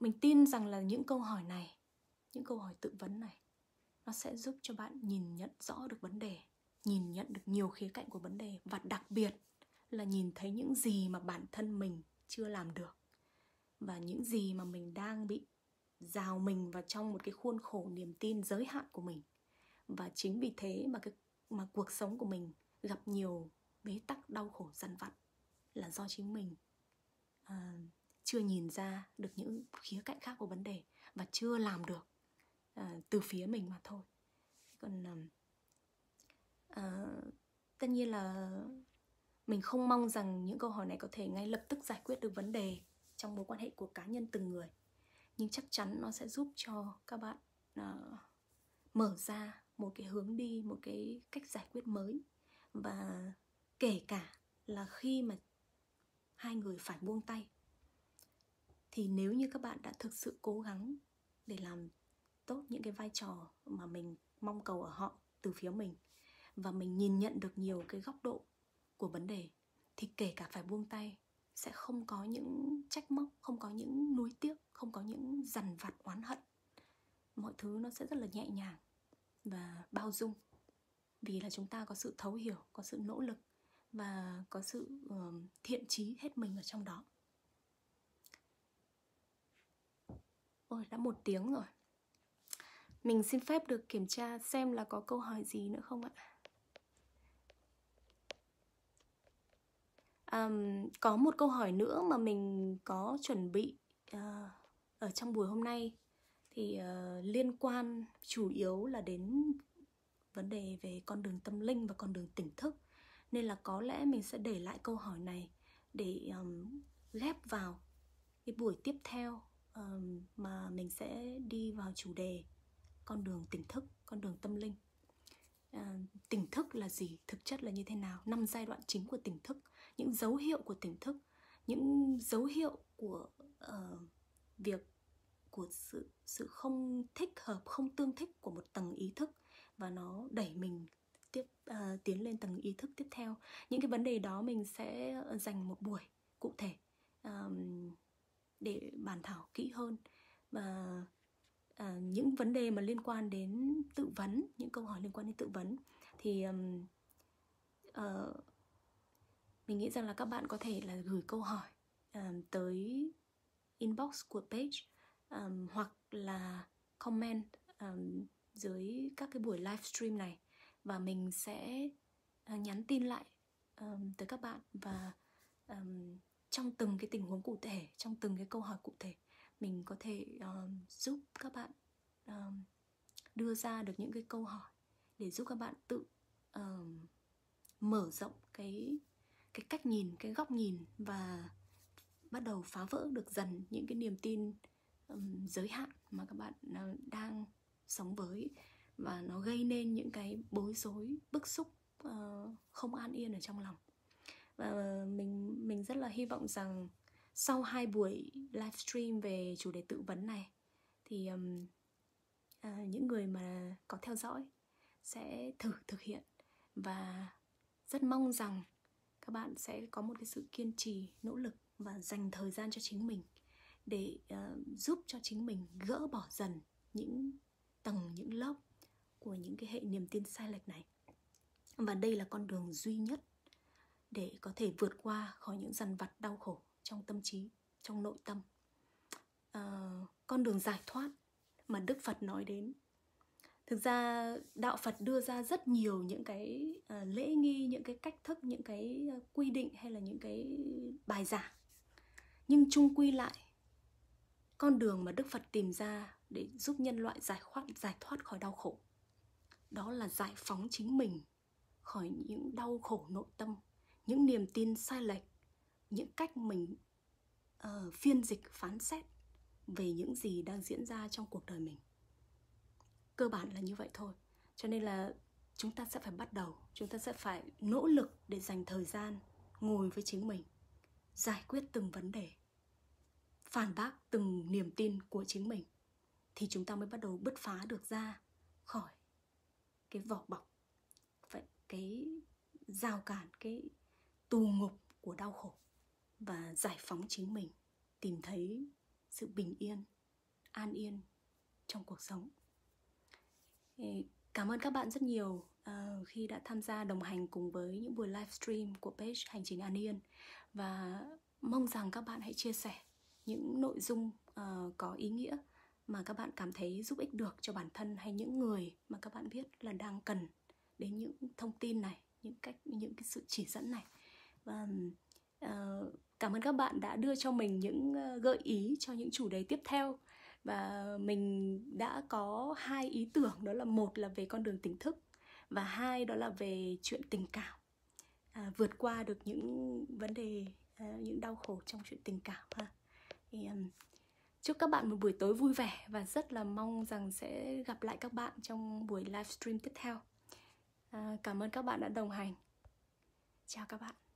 mình tin rằng là những câu hỏi này, những câu hỏi tự vấn này, nó sẽ giúp cho bạn nhìn nhận rõ được vấn đề, nhìn nhận được nhiều khía cạnh của vấn đề và đặc biệt là nhìn thấy những gì mà bản thân mình chưa làm được và những gì mà mình đang bị rào mình vào trong một cái khuôn khổ niềm tin giới hạn của mình. Và chính vì thế mà cái mà cuộc sống của mình gặp nhiều bế tắc đau khổ dằn vặt là do chính mình à, chưa nhìn ra được những khía cạnh khác của vấn đề và chưa làm được à, từ phía mình mà thôi. Còn à, à tất nhiên là mình không mong rằng những câu hỏi này có thể ngay lập tức giải quyết được vấn đề trong mối quan hệ của cá nhân từng người nhưng chắc chắn nó sẽ giúp cho các bạn uh, mở ra một cái hướng đi một cái cách giải quyết mới. Và kể cả là khi mà hai người phải buông tay thì nếu như các bạn đã thực sự cố gắng để làm tốt những cái vai trò mà mình mong cầu ở họ từ phía mình và mình nhìn nhận được nhiều cái góc độ của vấn đề thì kể cả phải buông tay sẽ không có những trách móc, không có những nuối tiếc, không có những dằn vặt, oán hận. Mọi thứ nó sẽ rất là nhẹ nhàng và bao dung. Vì là chúng ta có sự thấu hiểu, có sự nỗ lực và có sự thiện trí hết mình ở trong đó. Ôi, đã một tiếng rồi. Mình xin phép được kiểm tra xem là có câu hỏi gì nữa không ạ? Um, có một câu hỏi nữa mà mình có chuẩn bị uh, ở trong buổi hôm nay. Thì uh, liên quan chủ yếu là đến vấn đề về con đường tâm linh và con đường tỉnh thức. Nên là có lẽ mình sẽ để lại câu hỏi này để um, ghép vào cái buổi tiếp theo um, mà mình sẽ đi vào chủ đề con đường tỉnh thức con đường tâm linh. À, tỉnh thức là gì? Thực chất là như thế nào? Năm giai đoạn chính của tỉnh thức những dấu hiệu của tỉnh thức những dấu hiệu của uh, việc của sự sự không thích hợp không tương thích của một tầng ý thức và nó đẩy mình tiếp uh, tiến lên tầng ý thức tiếp theo. Những cái vấn đề đó mình sẽ dành một buổi cụ thể um, để bàn thảo kỹ hơn. Và uh, những vấn đề mà liên quan đến tự vấn những câu hỏi liên quan đến tự vấn thì um, uh, mình nghĩ rằng là các bạn có thể là gửi câu hỏi um, tới inbox của page um, hoặc là comment um, dưới các cái buổi livestream này. Và mình sẽ uh, nhắn tin lại um, tới các bạn và um, trong từng cái tình huống cụ thể trong từng cái câu hỏi cụ thể mình có thể um, giúp các bạn um, đưa ra được những cái câu hỏi để giúp các bạn tự um, mở rộng cái cái cách nhìn cái góc nhìn và bắt đầu phá vỡ được dần những cái niềm tin um, giới hạn mà các bạn uh, đang sống với. Và nó gây nên những cái bối rối bức xúc uh, không an yên ở trong lòng. Và mình mình rất là hy vọng rằng sau hai buổi livestream về chủ đề tự vấn này thì um, uh, những người mà có theo dõi sẽ thử thực hiện. Và rất mong rằng các bạn sẽ có một cái sự kiên trì nỗ lực và dành thời gian cho chính mình để uh, giúp cho chính mình gỡ bỏ dần những tầng những lớp của những cái hệ niềm tin sai lệch này. Và đây là con đường duy nhất để có thể vượt qua khỏi những dằn vặt đau khổ trong tâm trí trong nội tâm. Uh, con đường giải thoát mà đức phật nói đến thực ra đạo phật đưa ra rất nhiều những cái uh, lễ nghi những cái cách thức những cái uh, quy định hay là những cái bài giảng. Nhưng chung quy lại con đường mà đức phật tìm ra để giúp nhân loại giải thoát giải thoát khỏi đau khổ đó là giải phóng chính mình khỏi những đau khổ nội tâm những niềm tin sai lệch những cách mình uh, phiên dịch phán xét về những gì đang diễn ra trong cuộc đời mình cơ bản là như vậy thôi. Cho nên là chúng ta sẽ phải bắt đầu, chúng ta sẽ phải nỗ lực để dành thời gian ngồi với chính mình, giải quyết từng vấn đề, phản bác từng niềm tin của chính mình thì chúng ta mới bắt đầu bứt phá được ra khỏi cái vỏ bọc vậy cái rào cản, cái tù ngục của đau khổ và giải phóng chính mình, tìm thấy sự bình yên, an yên trong cuộc sống cảm ơn các bạn rất nhiều ờ, khi đã tham gia đồng hành cùng với những buổi livestream của page hành trình an yên. Và mong rằng các bạn hãy chia sẻ những nội dung ờ, có ý nghĩa mà các bạn cảm thấy giúp ích được cho bản thân hay những người mà các bạn biết là đang cần đến những thông tin này, những cách, những cái sự chỉ dẫn này. Và ờ, cảm ơn các bạn đã đưa cho mình những gợi ý cho những chủ đề tiếp theo và mình đã có hai ý tưởng đó là một là về con đường tỉnh thức và hai đó là về chuyện tình cảm. À, vượt qua được những vấn đề à, những đau khổ trong chuyện tình cảm ha. Thì, um, chúc các bạn một buổi tối vui vẻ và rất là mong rằng sẽ gặp lại các bạn trong buổi livestream tiếp theo. À, cảm ơn các bạn đã đồng hành. Chào các bạn.